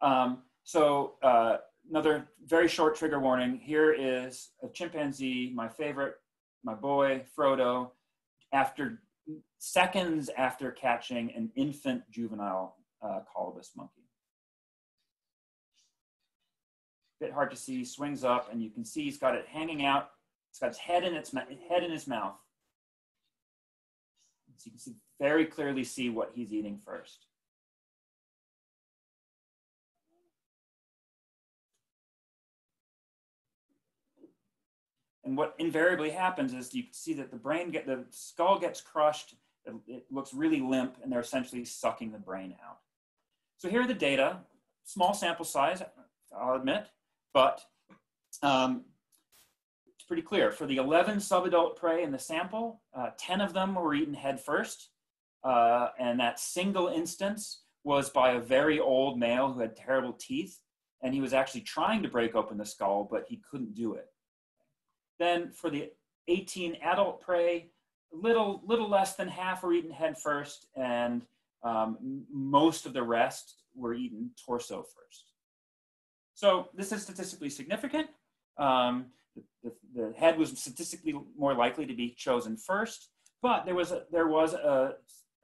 do that. Um, so uh, another very short trigger warning. Here is a chimpanzee, my favorite, my boy, Frodo, after seconds after catching an infant juvenile uh, colobus monkey. Bit hard to see, swings up, and you can see he's got it hanging out. It's got its head in its head in his mouth. So you can see, very clearly see what he's eating first. And what invariably happens is you can see that the brain get the skull gets crushed, it, it looks really limp, and they're essentially sucking the brain out. So here are the data, small sample size, I'll admit, but um, it's pretty clear. For the 11 subadult prey in the sample, uh, 10 of them were eaten head first, uh, and that single instance was by a very old male who had terrible teeth, and he was actually trying to break open the skull, but he couldn't do it. Then for the 18 adult prey, little, little less than half were eaten head first, and um, most of the rest were eaten torso first. So this is statistically significant. Um, the, the, the, head was statistically more likely to be chosen first, but there was a, there was a,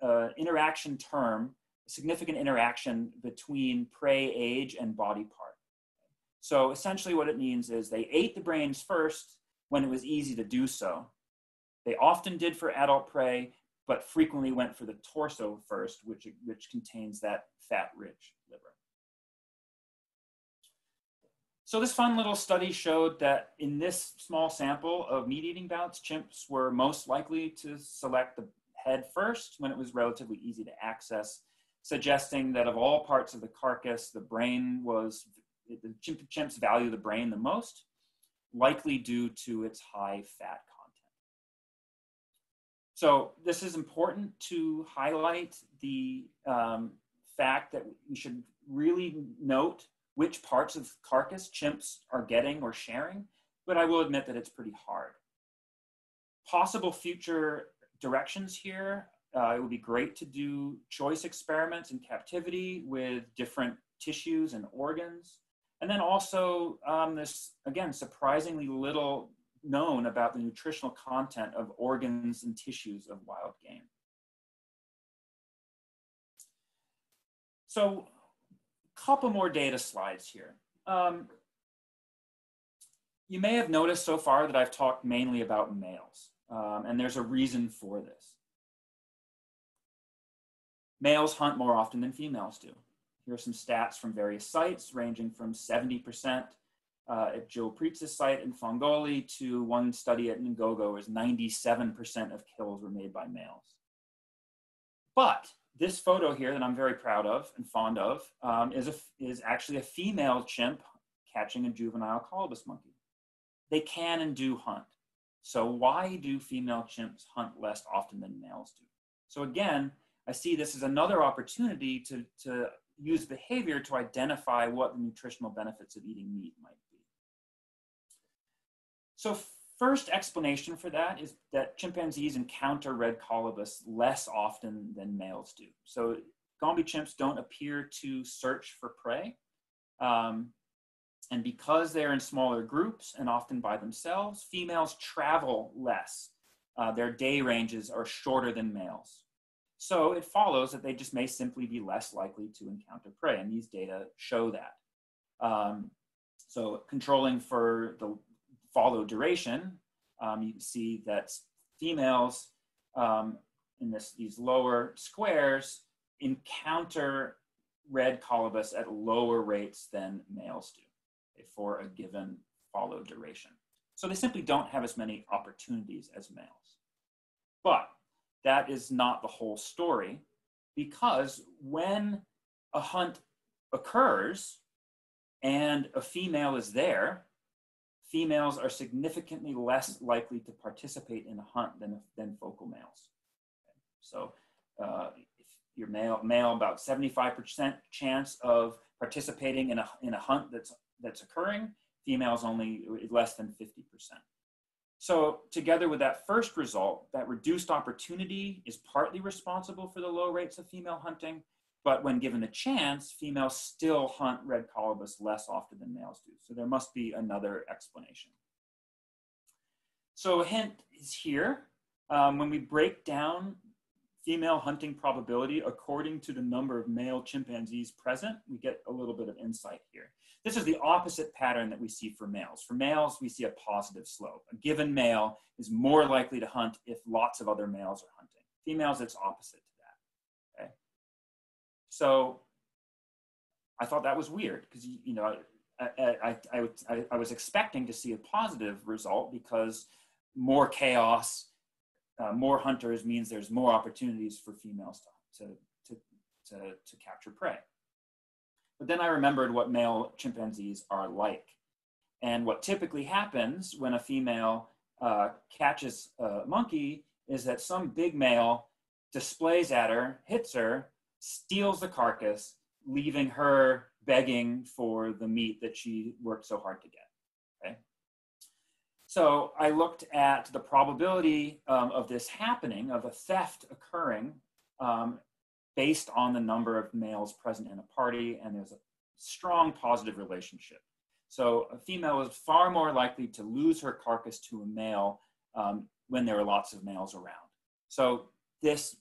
a interaction term, a significant interaction between prey age and body part. So essentially what it means is they ate the brains first when it was easy to do so. They often did for adult prey, but frequently went for the torso first, which, which contains that fat-rich liver. So this fun little study showed that in this small sample of meat-eating bouts, chimps were most likely to select the head first when it was relatively easy to access, suggesting that of all parts of the carcass, the brain was, the chimps value the brain the most likely due to its high fat content. So this is important to highlight the um, fact that we should really note which parts of carcass chimps are getting or sharing, but I will admit that it's pretty hard. Possible future directions here, uh, it would be great to do choice experiments in captivity with different tissues and organs. And then also um, this, again, surprisingly little known about the nutritional content of organs and tissues of wild game. So couple more data slides here. Um, you may have noticed so far that I've talked mainly about males, um, and there's a reason for this. Males hunt more often than females do. Here are some stats from various sites ranging from 70% uh, at Joe Pruetz's site in Fongoli to one study at Ngogo is 97% of kills were made by males. But this photo here that I'm very proud of and fond of um, is, a, is actually a female chimp catching a juvenile colobus monkey. They can and do hunt. So why do female chimps hunt less often than males do? So again, I see this as another opportunity to, to use behavior to identify what the nutritional benefits of eating meat might be. So first explanation for that is that chimpanzees encounter red colobus less often than males do. So Gombe chimps don't appear to search for prey. Um, and because they're in smaller groups and often by themselves, females travel less. Uh, their day ranges are shorter than males. So it follows that they just may simply be less likely to encounter prey, and these data show that. Um, So controlling for the follow duration, um, you can see that females um, in this, these lower squares encounter red colobus at lower rates than males do for a given follow duration. So they simply don't have as many opportunities as males. But that is not the whole story because when a hunt occurs and a female is there, females are significantly less likely to participate in a hunt than, than focal males. So uh, if you're male, male, about 75% chance of participating in a, in a hunt that's, that's occurring, females only less than 50%. So together with that first result, that reduced opportunity is partly responsible for the low rates of female hunting, but when given a chance, females still hunt red colobus less often than males do. So there must be another explanation. So a hint is here. Um, when we break down female hunting probability according to the number of male chimpanzees present, we get a little bit of insight here. This is the opposite pattern that we see for males. For males, we see a positive slope. A given male is more likely to hunt if lots of other males are hunting. Females, it's opposite. So I thought that was weird because you know I, I, I, I, was expecting to see a positive result because more chaos uh, more hunters means there's more opportunities for females to, to, to, to, capture prey. But then I remembered what male chimpanzees are like. And what typically happens when a female uh, catches a monkey is that some big male displays at her, hits her, steals the carcass, leaving her begging for the meat that she worked so hard to get. Okay? So I looked at the probability um, of this happening, of a theft occurring, um, based on the number of males present in a party, and there's a strong positive relationship. So a female is far more likely to lose her carcass to a male um, when there are lots of males around. So this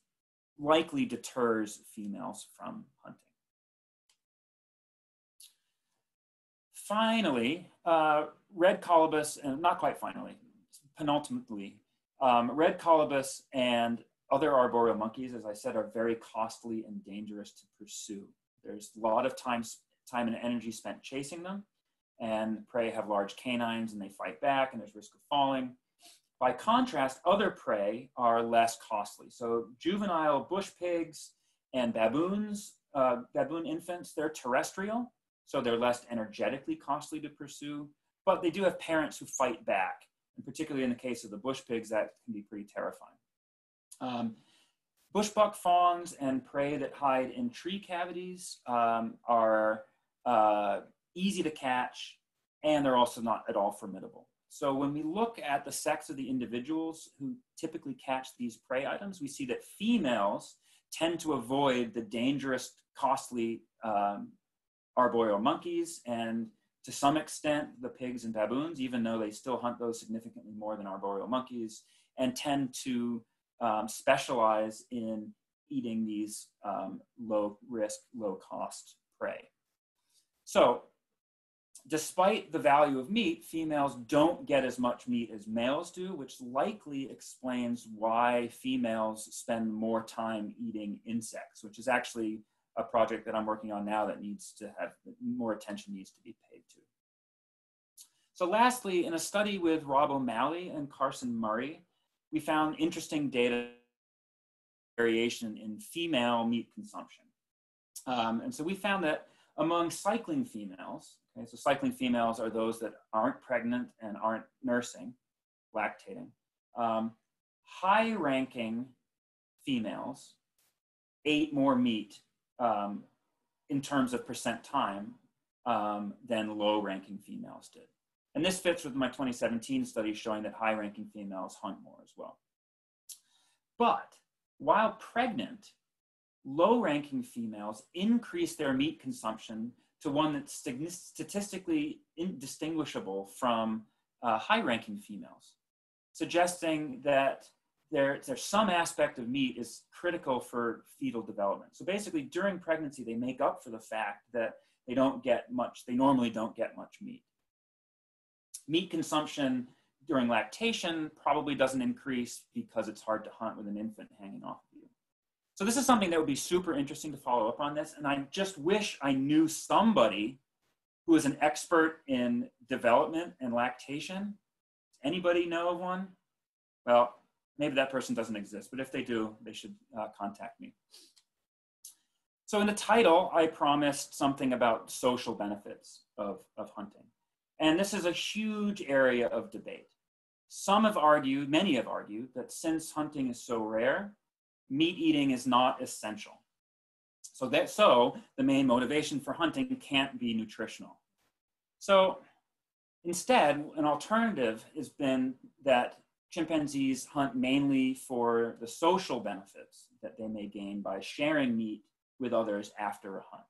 likely deters females from hunting. Finally, uh, red colobus, and not quite finally, penultimately, um, red colobus and other arboreal monkeys, as I said, are very costly and dangerous to pursue. There's a lot of time, time and energy spent chasing them, and prey have large canines and they fight back, and there's risk of falling. By contrast, other prey are less costly. So juvenile bush pigs and baboons, uh, baboon infants, they're terrestrial, so they're less energetically costly to pursue but they do have parents who fight back. And particularly in the case of the bush pigs, that can be pretty terrifying. Um, bushbuck fawns and prey that hide in tree cavities um, are uh, easy to catch, and they're also not at all formidable. So when we look at the sex of the individuals who typically catch these prey items, we see that females tend to avoid the dangerous, costly um, arboreal monkeys and to some extent the pigs and baboons, even though they still hunt those significantly more than arboreal monkeys, and tend to um, specialize in eating these um, low risk, low cost prey. So, despite the value of meat, females don't get as much meat as males do, which likely explains why females spend more time eating insects, which is actually a project that I'm working on now that needs to have more attention needs to be paid to. So lastly, in a study with Rob O'Malley and Carson Murray, we found interesting data variation in female meat consumption. Um, and so we found that among cycling females, okay, so cycling females are those that aren't pregnant and aren't nursing, lactating, um, high ranking females ate more meat um, in terms of percent time um, than low ranking females did. And this fits with my 2017 study showing that high ranking females hunt more as well. But while pregnant, low ranking females increase their meat consumption to one that's statistically indistinguishable from uh, high ranking females, suggesting that there, there's some aspect of meat is critical for fetal development. So basically, during pregnancy, they make up for the fact that they don't get much, they normally don't get much meat. Meat consumption during lactation probably doesn't increase because it's hard to hunt with an infant hanging off. So this is something that would be super interesting to follow up on this. And I just wish I knew somebody who is an expert in development and lactation. Anybody know of one? Well, maybe that person doesn't exist, but if they do, they should uh, contact me. So in the title, I promised something about social benefits of, of hunting. And this is a huge area of debate. Some have argued, many have argued, that since hunting is so rare, meat eating is not essential. So that so the main motivation for hunting can't be nutritional. So instead, an alternative has been that chimpanzees hunt mainly for the social benefits that they may gain by sharing meat with others after a hunt.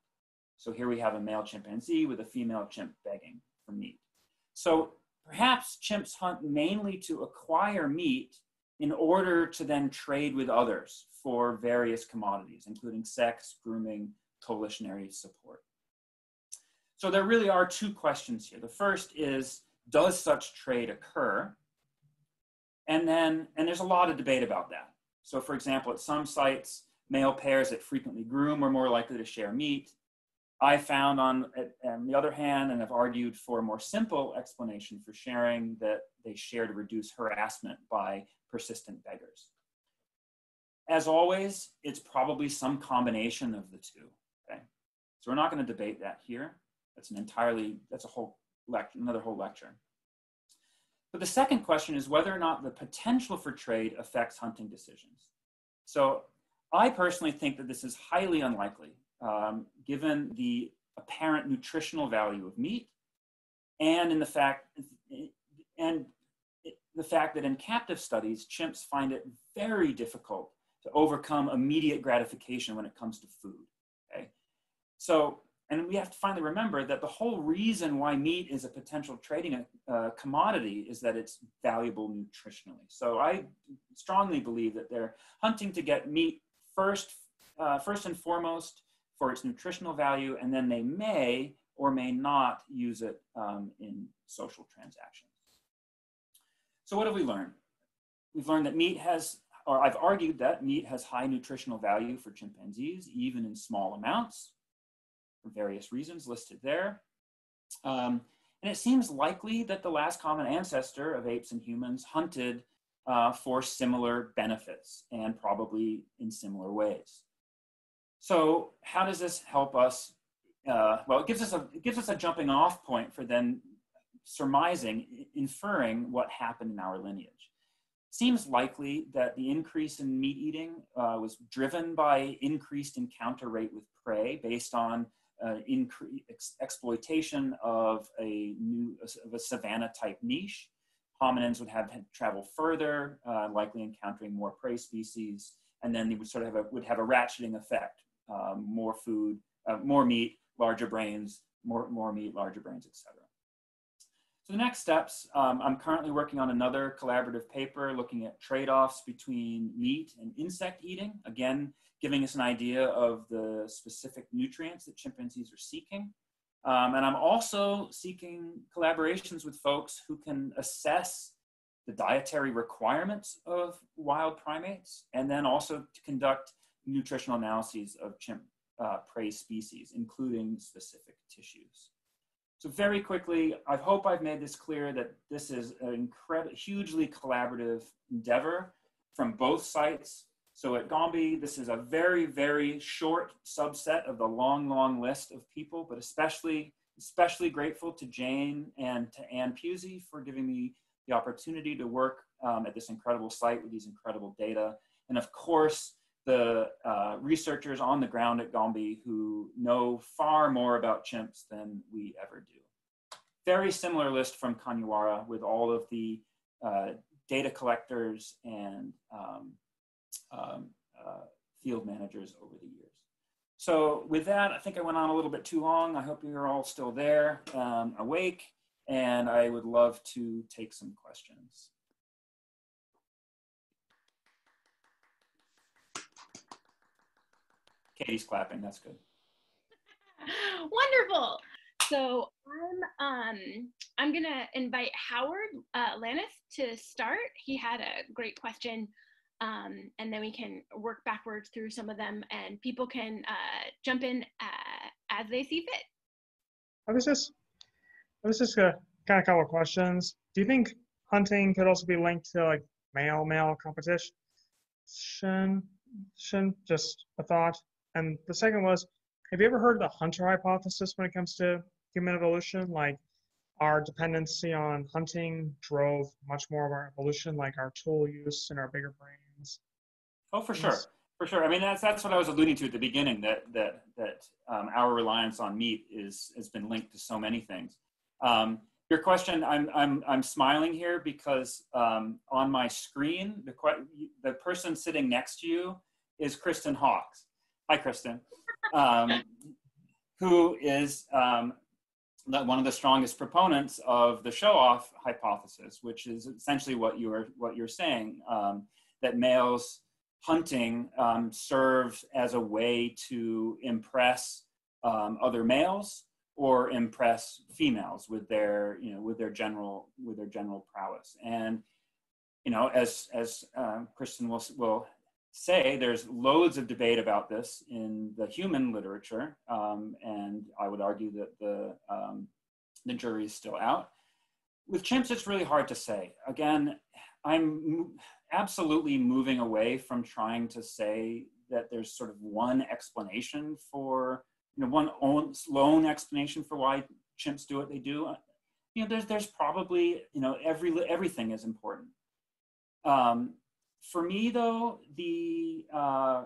So here we have a male chimpanzee with a female chimp begging for meat. So perhaps chimps hunt mainly to acquire meat in order to then trade with others for various commodities, including sex, grooming, coalitionary support. So there really are two questions here. The first is, does such trade occur? And then, and there's a lot of debate about that. So for example, at some sites, male pairs that frequently groom are more likely to share meat. I found on, on the other hand, and have argued for a more simple explanation for sharing that they share to reduce harassment by persistent beggars. As always, it's probably some combination of the two, okay? So we're not gonna debate that here. That's an entirely, that's a whole lecture, another whole lecture. But the second question is whether or not the potential for trade affects hunting decisions. So I personally think that this is highly unlikely, um, given the apparent nutritional value of meat, and in the fact, and the fact that in captive studies, chimps find it very difficult to overcome immediate gratification when it comes to food. Okay, so and we have to finally remember that the whole reason why meat is a potential trading uh, commodity is that it's valuable nutritionally. So I strongly believe that they're hunting to get meat first, uh, first and foremost for its nutritional value, and then they may or may not use it um, in social transactions. So what have we learned? We've learned that meat has, or I've argued that meat has high nutritional value for chimpanzees, even in small amounts, for various reasons listed there. Um, and it seems likely that the last common ancestor of apes and humans hunted uh, for similar benefits and probably in similar ways. So how does this help us? Uh, well, it gives us a it gives us a jumping off point for then surmising, inferring what happened in our lineage. Seems likely that the increase in meat eating uh, was driven by increased encounter rate with prey based on uh, ex exploitation of a new of a savanna type niche hominins would have traveled further, uh, likely encountering more prey species, and then they would sort of have a, would have a ratcheting effect. Um, more food, uh, more meat, larger brains, more, more meat, larger brains, etc. So the next steps, um, I'm currently working on another collaborative paper looking at trade-offs between meat and insect eating, again, giving us an idea of the specific nutrients that chimpanzees are seeking. Um, and I'm also seeking collaborations with folks who can assess the dietary requirements of wild primates and then also to conduct nutritional analyses of chimp uh, prey species, including specific tissues. So very quickly, I hope I've made this clear that this is an incredible, hugely collaborative endeavor from both sites so at Gombe, this is a very, very short subset of the long, long list of people, but especially, especially grateful to Jane and to Anne Pusey for giving me the opportunity to work um, at this incredible site with these incredible data. And of course, the uh, researchers on the ground at Gombe who know far more about chimps than we ever do. Very similar list from Kanyawara with all of the uh, data collectors and um, um, uh, field managers over the years. So with that, I think I went on a little bit too long. I hope you're all still there, um, awake, and I would love to take some questions. Katie's clapping, that's good. Wonderful. So I'm Um, I'm gonna invite Howard uh, Lannis to start. He had a great question, um, and then we can work backwards through some of them, and people can uh, jump in uh, as they see fit. I was just, I was just a kind of couple of questions. Do you think hunting could also be linked to like male-male competition? Just a thought. And the second was, have you ever heard of the hunter hypothesis when it comes to human evolution? Like our dependency on hunting drove much more of our evolution, like our tool use and our bigger brains. Oh, for sure, for sure. I mean, that's that's what I was alluding to at the beginning. That that that um, our reliance on meat is has been linked to so many things. Um, your question, I'm I'm I'm smiling here because um, on my screen, the the person sitting next to you is Kristen Hawkes. Hi, Kristen. Um, who is um, one of the strongest proponents of the show-off hypothesis, which is essentially what you're what you're saying um, that males hunting um, serves as a way to impress um, other males or impress females with their you know with their general with their general prowess and you know as as uh, Kristen will will say there's loads of debate about this in the human literature, um, and I would argue that the um, the jury is still out. With chimps, it's really hard to say. Again, I'm absolutely moving away from trying to say that there's sort of one explanation for, you know, one own, lone explanation for why chimps do what they do. You know, there's there's probably you know every everything is important. Um, for me though, the uh,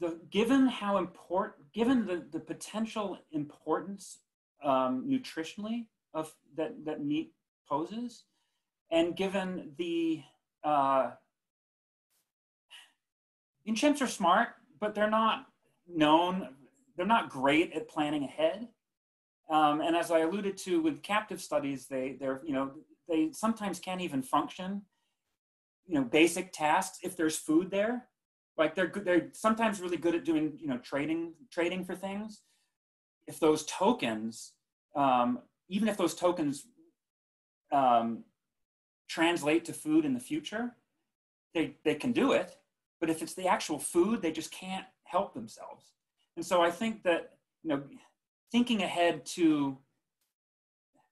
the given how important, given the, the potential importance um, nutritionally of that that meat poses, and given the uh, and chimps are smart, but they're not known. They're not great at planning ahead. Um, and as I alluded to with captive studies, they they're you know they sometimes can't even function you know basic tasks if there's food there like they're good they're sometimes really good at doing you know trading trading for things. If those tokens um, even if those tokens um, translate to food in the future they they can do it but if it's the actual food they just can't help themselves. And so i think that you know thinking ahead to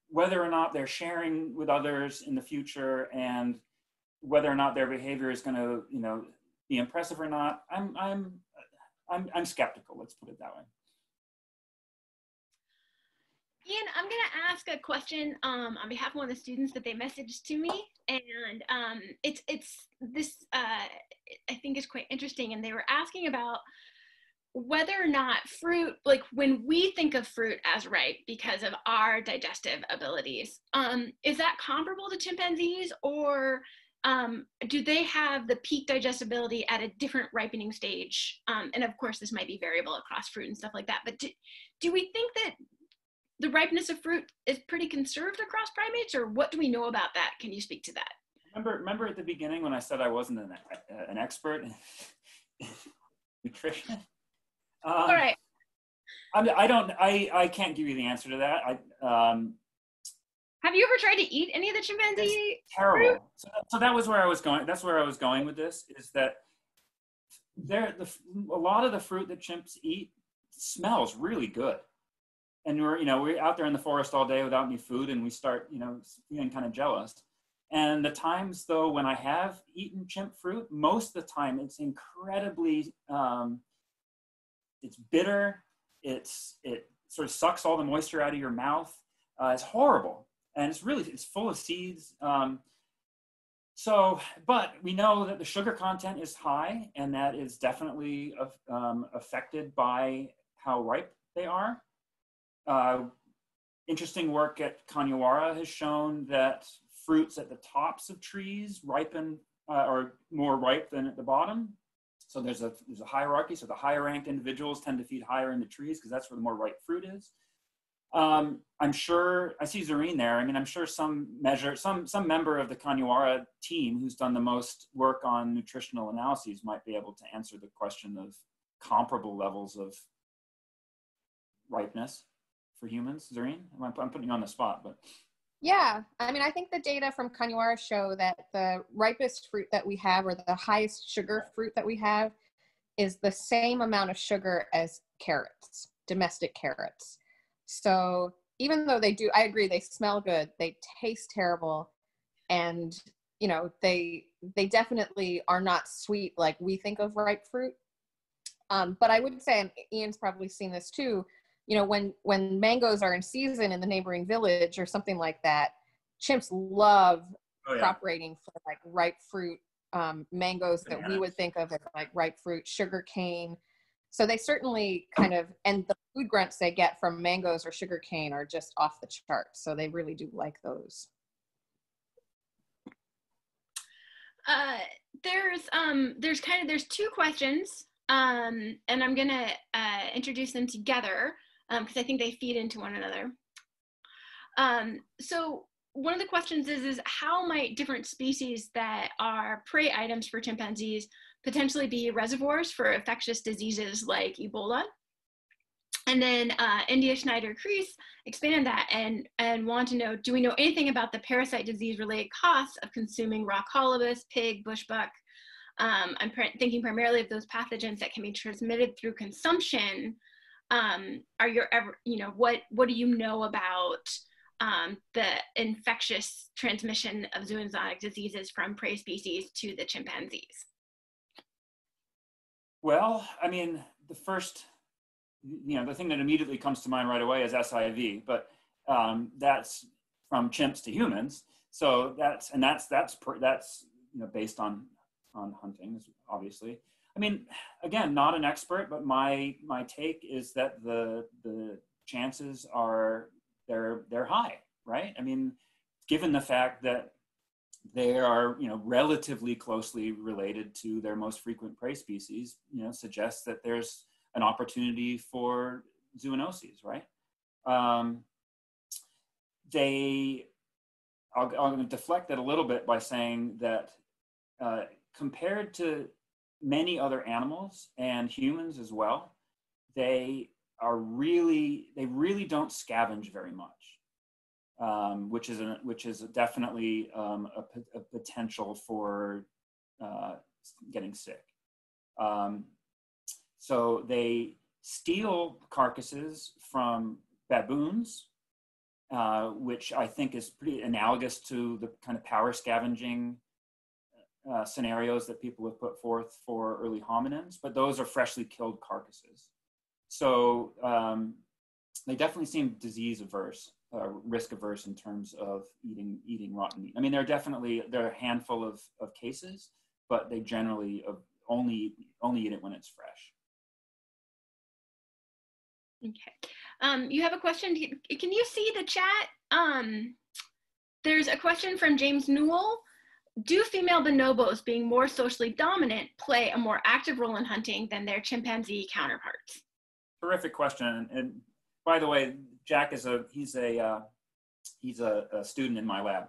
whether or not they're sharing with others in the future and whether or not their behavior is going to, you know, be impressive or not, I'm, I'm, I'm, I'm skeptical. Let's put it that way. Ian, I'm going to ask a question um, on behalf of one of the students that they messaged to me, and um, it's it's this uh, I think is quite interesting. And they were asking about whether or not fruit, like when we think of fruit as ripe because of our digestive abilities, um, is that comparable to chimpanzees, or um, do they have the peak digestibility at a different ripening stage? Um, and of course, this might be variable across fruit and stuff like that. But do, do we think that the ripeness of fruit is pretty conserved across primates, or what do we know about that? Can you speak to that? Remember, remember at the beginning when I said I wasn't an, an expert in nutrition? Um, All right. I, I don't. I, I can't give you the answer to that. I um, have you ever tried to eat any of the chimpanzee? It's terrible. So, so, that was where I was going. That's where I was going with this. Is that there? The, a lot of the fruit that chimps eat smells really good, and we're you know we're out there in the forest all day without any food, and we start you know feeling kind of jealous. And the times though when I have eaten chimp fruit, most of the time it's incredibly um, it's bitter. It's it sort of sucks all the moisture out of your mouth. Uh, it's horrible and it's really it's full of seeds. Um, so, but we know that the sugar content is high, and that is definitely um, affected by how ripe they are. Uh, interesting work at Kanyawara has shown that fruits at the tops of trees ripen uh, are more ripe than at the bottom. So there's a there's a hierarchy. So the higher ranked individuals tend to feed higher in the trees because that's where the more ripe fruit is. Um, I'm sure I see Zarin there. I mean, I'm sure some measure, some some member of the Kanyawara team who's done the most work on nutritional analyses might be able to answer the question of comparable levels of ripeness. for humans? Zarin, I'm, putting you on the spot, but. Yeah, I mean, I think the data from Kanyawara show that the ripest fruit that we have, or the highest sugar fruit that we have, is the same amount of sugar as carrots, domestic carrots. So even though they do, I agree, they smell good, they taste terrible, and you know they they definitely are not sweet like we think of ripe fruit. Um, but I would say, and Ian's probably seen this too you know when when mangoes are in season in the neighboring village or something like that chimps love oh, yeah. raiding for like ripe fruit um, mangoes that we would think of as like ripe fruit sugar cane so they certainly kind of and the food grunts they get from mangoes or sugar cane are just off the chart. so they really do like those uh, there's um there's kind of there's two questions um and i'm gonna uh, introduce them together because um, I think they feed into one another. Um, so one of the questions is, is how might different species that are prey items for chimpanzees potentially be reservoirs for infectious diseases like Ebola? And then uh, India Schneider Kreis expand that and, and want to know, do we know anything about the parasite disease related costs of consuming rock colobus, pig, bushbuck? Um, I'm pr thinking primarily of those pathogens that can be transmitted through consumption um, are you ever, you know, what, what do you know about um, the infectious transmission of zoonotic diseases from prey species to the chimpanzees? Well, I mean, the first, you know, the thing that immediately comes to mind right away is SIV, but um, that's from chimps to humans. So that's, and that's, that's, per, that's, you know, based on, on hunting, obviously. I mean, again, not an expert, but my my take is that the the chances are they're they're high, right? I mean, given the fact that they are you know relatively closely related to their most frequent prey species, you know, suggests that there's an opportunity for zoonoses, right? Um, they, I'll, I'll deflect that a little bit by saying that uh, compared to many other animals and humans as well, they are really, they really don't scavenge very much, um, which is which is definitely um, a, a, potential for uh, getting sick. Um, so they steal carcasses from baboons, uh, which I think is pretty analogous to the kind of power scavenging uh, scenarios that people have put forth for early hominins, but those are freshly killed carcasses. So um, they definitely seem disease averse, uh, risk averse in terms of eating eating rotten meat. I mean, there are definitely there are a handful of, of cases, but they generally only only eat it when it's fresh. Okay. Um, you have a question? Can you see the chat? Um, there's a question from James Newell do female bonobos being more socially dominant play a more active role in hunting than their chimpanzee counterparts? Terrific question. And by the way, Jack is a, he's a, uh, he's a, a, student in my lab.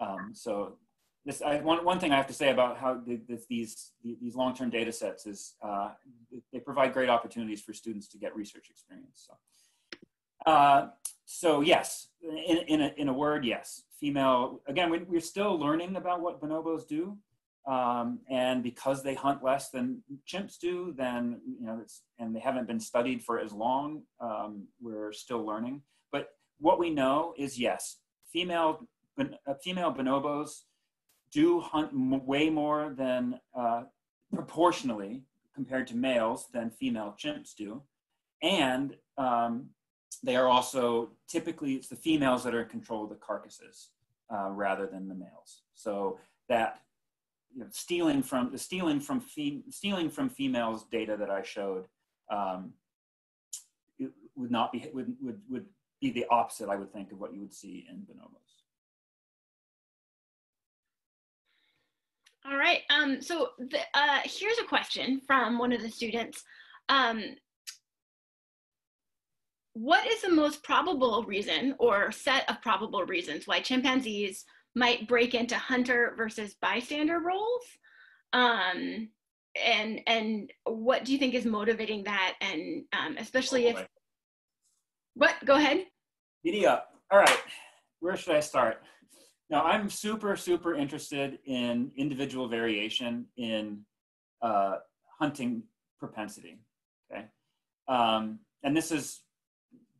Um, so this, I, one, one thing I have to say about how the, this, these, these long-term data sets is uh, they provide great opportunities for students to get research experience. So, uh, so yes, in, in, a, in a word, yes female, again, we, we're still learning about what bonobos do. Um, and because they hunt less than chimps do, then, you know, and they haven't been studied for as long, um, we're still learning. But what we know is yes, female, uh, female bonobos do hunt way more than uh, proportionally compared to males than female chimps do. And um, they are also typically it's the females that are in control of the carcasses uh, rather than the males. So that you know, stealing from the stealing from stealing from females data that I showed um, would not be would, would would be the opposite. I would think of what you would see in bonobos. All right. Um, so the, uh, here's a question from one of the students. Um, what is the most probable reason or set of probable reasons why chimpanzees might break into hunter versus bystander roles? Um, and and what do you think is motivating that? And um, especially if What? Go ahead. Giddy up. All right. Where should I start? Now, I'm super, super interested in individual variation in uh, hunting propensity. Okay. Um, and this is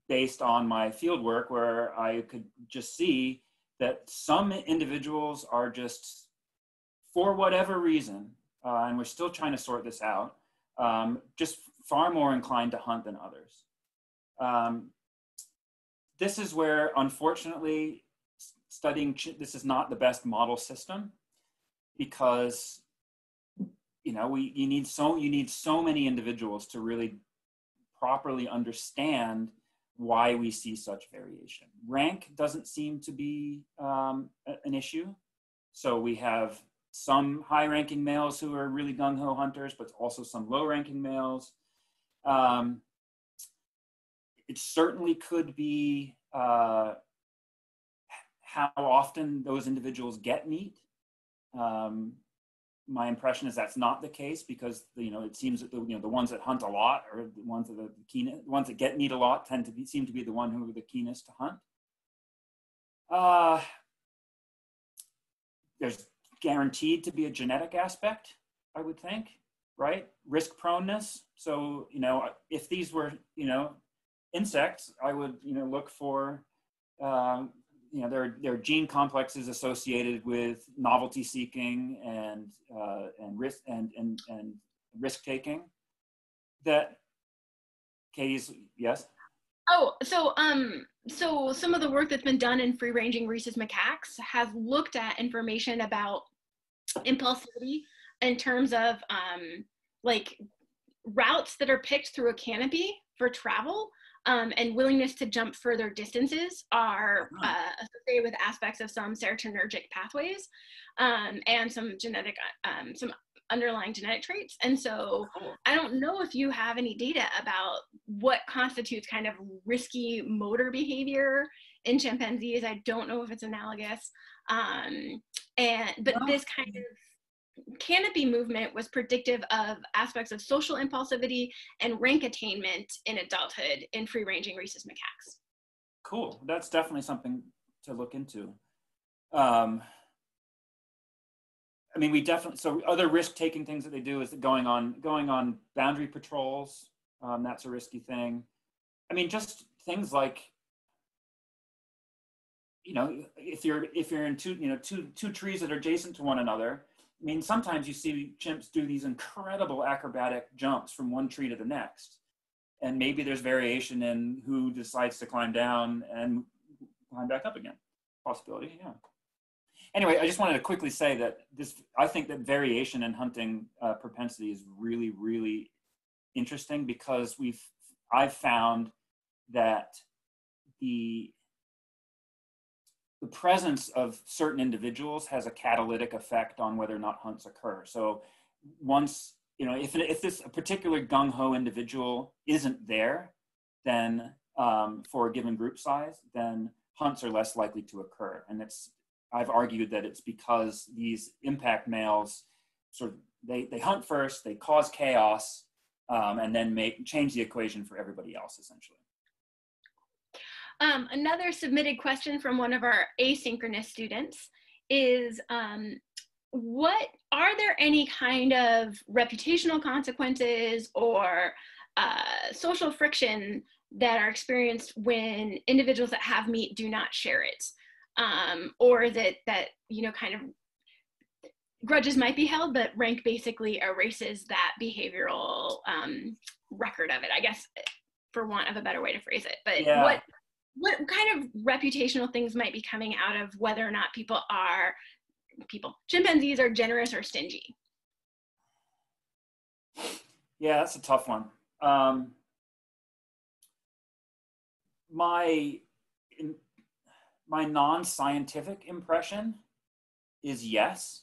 based on my field work where I could just see that some individuals are just, for whatever reason, uh, and we're still trying to sort this out, um, just far more inclined to hunt than others. Um, this is where, unfortunately, studying this is not the best model system because you know we you need so you need so many individuals to really properly understand why we see such variation. Rank doesn't seem to be um, an issue. So we have some high ranking males who are really gung ho hunters, but also some low ranking males. Um, it certainly could be uh, how often those individuals get meat. Um, my impression is that's not the case because you know it seems that the you know the ones that hunt a lot or the ones that the keenest, the ones that get meat a lot tend to be seem to be the one who are the keenest to hunt. Uh, there's guaranteed to be a genetic aspect, I would think, right? Risk proneness. So you know if these were you know insects, I would you know look for um, you know, there, there are gene complexes associated with novelty seeking and, uh, and risk and, and, and risk taking that Katie's, yes? Oh, so um, so some of the work that's been done in free-ranging rhesus macaques has looked at information about impulsivity in terms of um, like routes that are picked through a canopy for travel um, and willingness to jump further distances are uh, associated with aspects of some serotonergic pathways um, and some genetic, um, some underlying genetic traits. And so I don't know if you have any data about what constitutes kind of risky motor behavior in chimpanzees. I don't know if it's analogous. Um, and but this kind of canopy movement was predictive of aspects of social impulsivity and rank attainment in adulthood in free ranging rhesus macaques. Cool. That's definitely something to look into. Um, I mean, we definitely, so other risk taking things that they do is going on, going on boundary patrols. Um, that's a risky thing. I mean, just things like, you know, if you're, if you're in two, you know, two, two trees that are adjacent to one another, I mean, sometimes you see chimps do these incredible acrobatic jumps from one tree to the next. And maybe there's variation in who decides to climb down and climb back up again. Possibility, yeah. Anyway, I just wanted to quickly say that this, I think that variation in hunting uh, propensity is really, really interesting because we've, I've found that the the presence of certain individuals has a catalytic effect on whether or not hunts occur. So once, you know, if, if this particular gung-ho individual isn't there, then um, for a given group size, then hunts are less likely to occur. And it's, I've argued that it's because these impact males sort of, they, they hunt first, they cause chaos, um, and then make, change the equation for everybody else essentially. Um, another submitted question from one of our asynchronous students is um, what are there any kind of reputational consequences or uh, social friction that are experienced when individuals that have meat do not share it um, or that that you know kind of grudges might be held but rank basically erases that behavioral um, record of it i guess for want of a better way to phrase it but yeah. what what kind of reputational things might be coming out of whether or not people are people? Chimpanzees are generous or stingy? Yeah that's a tough one. Um, my in, my non-scientific impression is yes.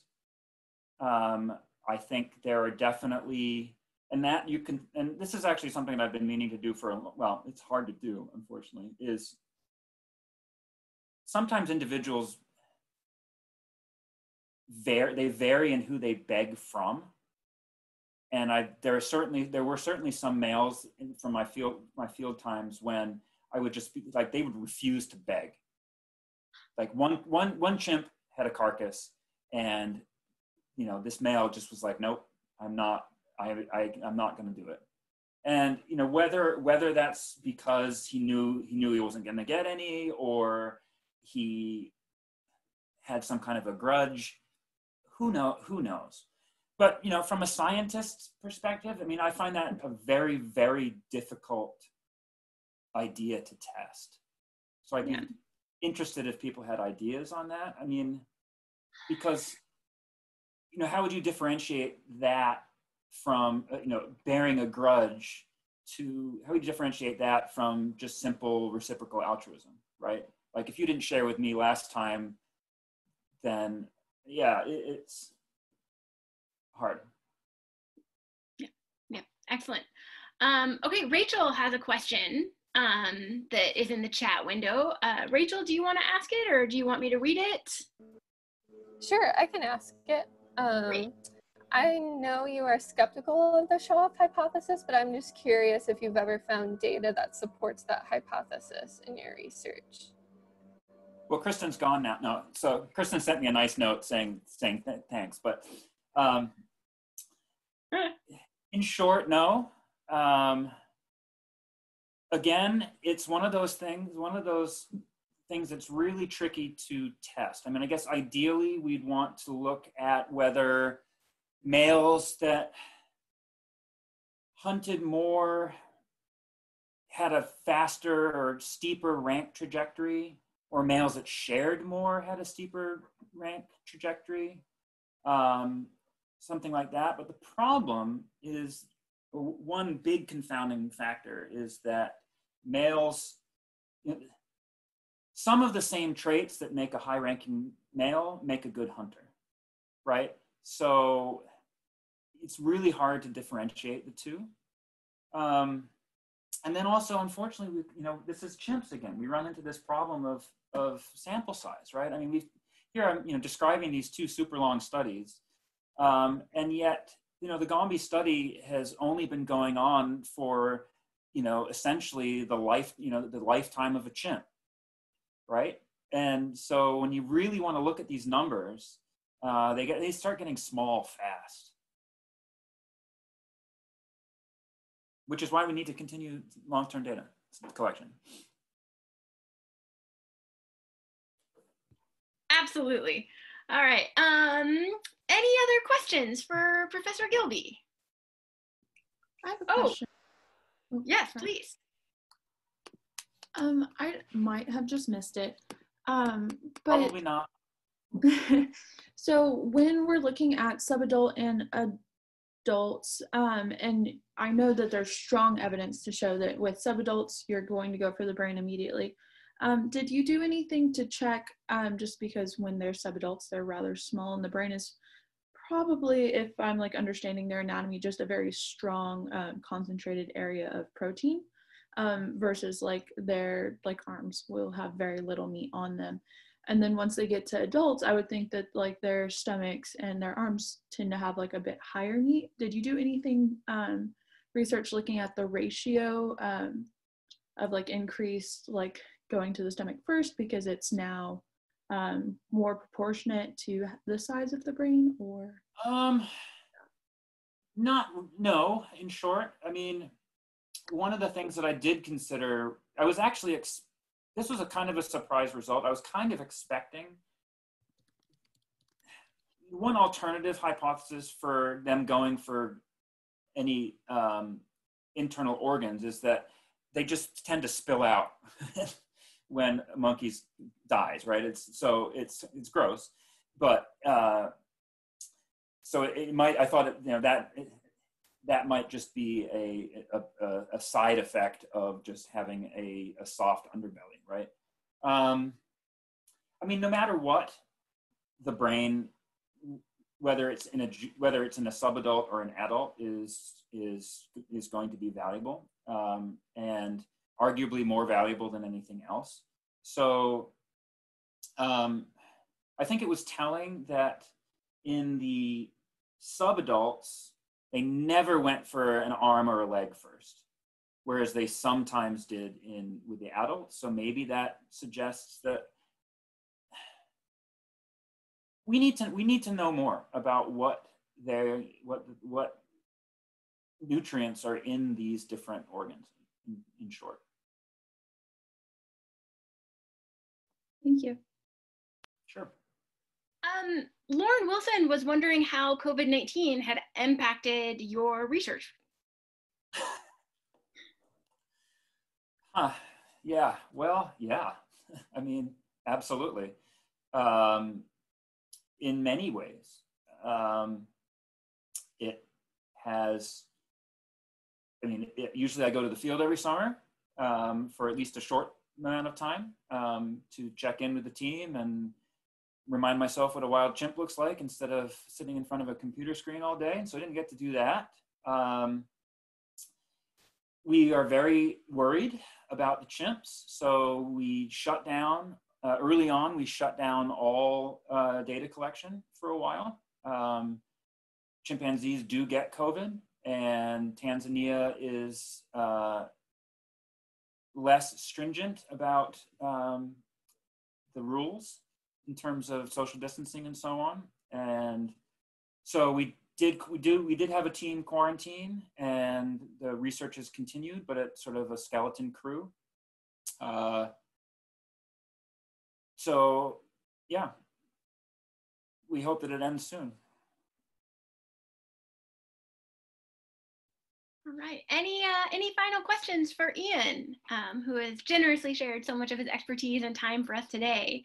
Um, i think there are definitely and that you can and this is actually something that i've been meaning to do for a well it's hard to do unfortunately is sometimes individuals they vary in who they beg from and i there are certainly there were certainly some males in, from my field my field times when I would just be like, they would refuse to beg. Like one, one, one chimp had a carcass and, you know, this male just was like, nope, I'm not, I, I, I'm not going to do it. And, you know, whether, whether that's because he knew, he knew he wasn't going to get any or he had some kind of a grudge, who know, who knows? But, you know, from a scientist's perspective, I mean, I find that a very, very difficult idea to test. So I'd be yeah. interested if people had ideas on that. I mean, because you know, how would you differentiate that from uh, you know bearing a grudge to how would you differentiate that from just simple reciprocal altruism, right? Like if you didn't share with me last time, then yeah, it, it's hard. Yeah, yeah, excellent. Um, okay, Rachel has a question um, that is in the chat window. Uh, Rachel, do you want to ask it or do you want me to read it? Sure, I can ask it. Um, I know you are skeptical of the show off hypothesis, but I'm just curious if you've ever found data that supports that hypothesis in your research. Well, Kristen's gone now. No, so Kristen sent me a nice note saying saying th thanks, but um, in short, no. Um, again, it's one of those things, one of those things that's really tricky to test. I mean, I guess ideally we'd want to look at whether males that hunted more had a faster or steeper rank trajectory, or males that shared more had a steeper rank trajectory, um, something like that. But the problem is one big confounding factor is that males, some of the same traits that make a high ranking male make a good hunter, right? So it's really hard to differentiate the two. Um, and then also, unfortunately, we, you know, this is chimps again. We run into this problem of, of sample size, right? I mean, we here I'm, you know, describing these two super long studies, um, and yet, you know, the Gombe study has only been going on for you know, essentially the life, you know, the lifetime of a chimp, right? And so when you really want to look at these numbers, uh, they get they start getting small fast, which is why we need to continue long-term data collection. Absolutely. All right. Um, any other questions for Professor Gilby? I have a oh. question. Yes, please. Um, I might have just missed it. Um, but probably not. so when we're looking at subadult and adults, um, and I know that there's strong evidence to show that with subadults you're going to go for the brain immediately. Um, did you do anything to check? Um, just because when they're subadults, they're rather small, and the brain is probably, if I'm like understanding their anatomy, just a very strong um, concentrated area of protein um, versus like their like arms will have very little meat on them. And then once they get to adults, I would think that like their stomachs and their arms tend to have like a bit higher meat. Did you do anything um, research looking at the ratio um, of like increased like going to the stomach first because it's now um, more proportionate to the size of the brain or? Um not no in short. I mean one of the things that i did consider i was actually ex- this was a kind of a surprise result. I was kind of expecting one alternative hypothesis for them going for any um, internal organs is that they just tend to spill out when monkeys dies, right? It's so it's it's gross, but uh, so it, it might. I thought it, you know that that might just be a, a, a side effect of just having a, a soft underbelly, right? Um, I mean, no matter what, the brain, whether it's in a whether it's in a subadult or an adult, is is is going to be valuable. Um, and arguably more valuable than anything else. So um, I think it was telling that in the subadults, they never went for an arm or a leg first. whereas they sometimes did in with the adults. So maybe that suggests that we need to we need to know more about what they what what nutrients are in these different organs in, in short. Thank you. Sure. Um, Lauren Wilson was wondering how COVID-19 had impacted your research. Huh. Yeah. Well, yeah. I mean, absolutely. Um, in many ways, um, it has. I mean, it, usually I go to the field every summer um, for at least a short amount of time um, to check in with the team and remind myself what a wild chimp looks like instead of sitting in front of a computer screen all day. And so I didn't get to do that. Um, we are very worried about the chimps. So we shut down, uh, early on, we shut down all uh, data collection for a while. Um, chimpanzees do get COVID, and Tanzania is uh, less stringent about um, the rules in terms of social distancing and so on. And so we did we do we did have a team quarantine and the research has continued but it's sort of a skeleton crew uh, so yeah. We hope that it ends soon. All right. Any uh, any final questions for ian um, who has generously shared so much of his expertise and time for us today?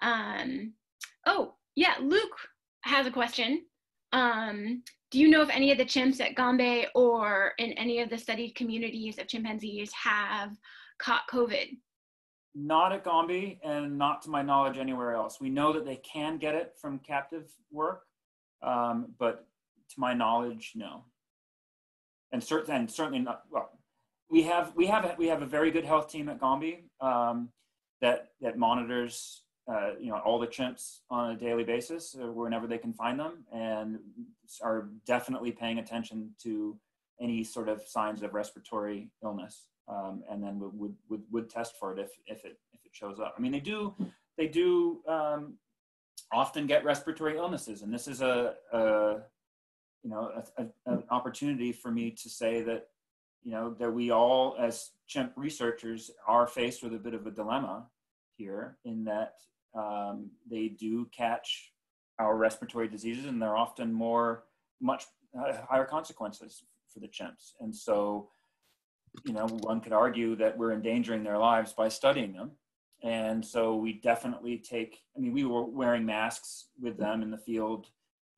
Um, oh yeah luke has a question. Um, do you know if any of the chimps at Gombe or in any of the studied communities of chimpanzees have caught COVID? Not at Gombe and not to my knowledge anywhere else. We know that they can get it from captive work, um, but to my knowledge, no. And, cert- and certainly not, well, we have, we, have we have a very good health team at Gombe um, that, that monitors uh, you know, all the chimps on a daily basis uh, whenever they can find them and are definitely paying attention to any sort of signs of respiratory illness. Um, and then would, would, would test for it if, if it, if it shows up. I mean, they do, they do um, often get respiratory illnesses. And this is a, a you know, an opportunity for me to say that, you know, that we all as chimp researchers are faced with a bit of a dilemma here in that um, they do catch our respiratory diseases and they're often more much uh, higher consequences for the chimps and so you know one could argue that we're endangering their lives by studying them. And so we definitely take i mean we were wearing masks with them in the field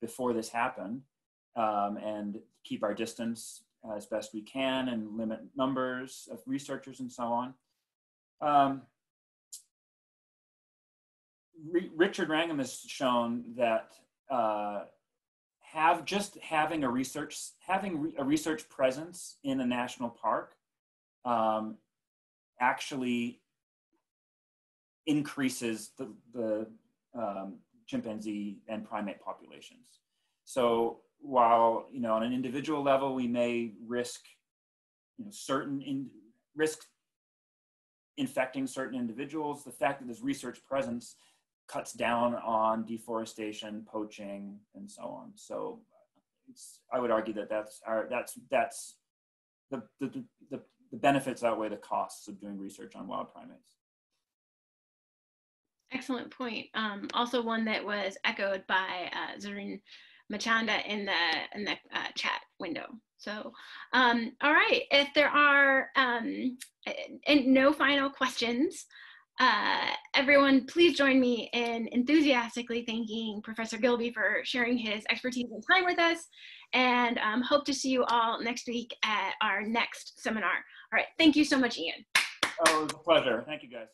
before this happened um, and keep our distance as best we can and limit numbers of researchers and so on. Um, Richard Wrangham has shown that uh, have just having a research having re a research presence in a national park um, actually increases the, the um, chimpanzee and primate populations. So while you know on an individual level we may risk you know certain in, risk infecting certain individuals, the fact that there's research presence cuts down on deforestation, poaching, and so on. So I would argue that that's our, that's that's the, the, the, the benefits outweigh the costs of doing research on wild primates. Excellent point. Um, also one that was echoed by uh, Machanda in the in the uh, chat window. So, um, all right, if there are um, and no final questions, uh, everyone, please join me in enthusiastically thanking Professor Gilby for sharing his expertise and time with us, and um, hope to see you all next week at our next seminar. All right, thank you so much, Ian. Oh, it was a pleasure. Thank you, guys.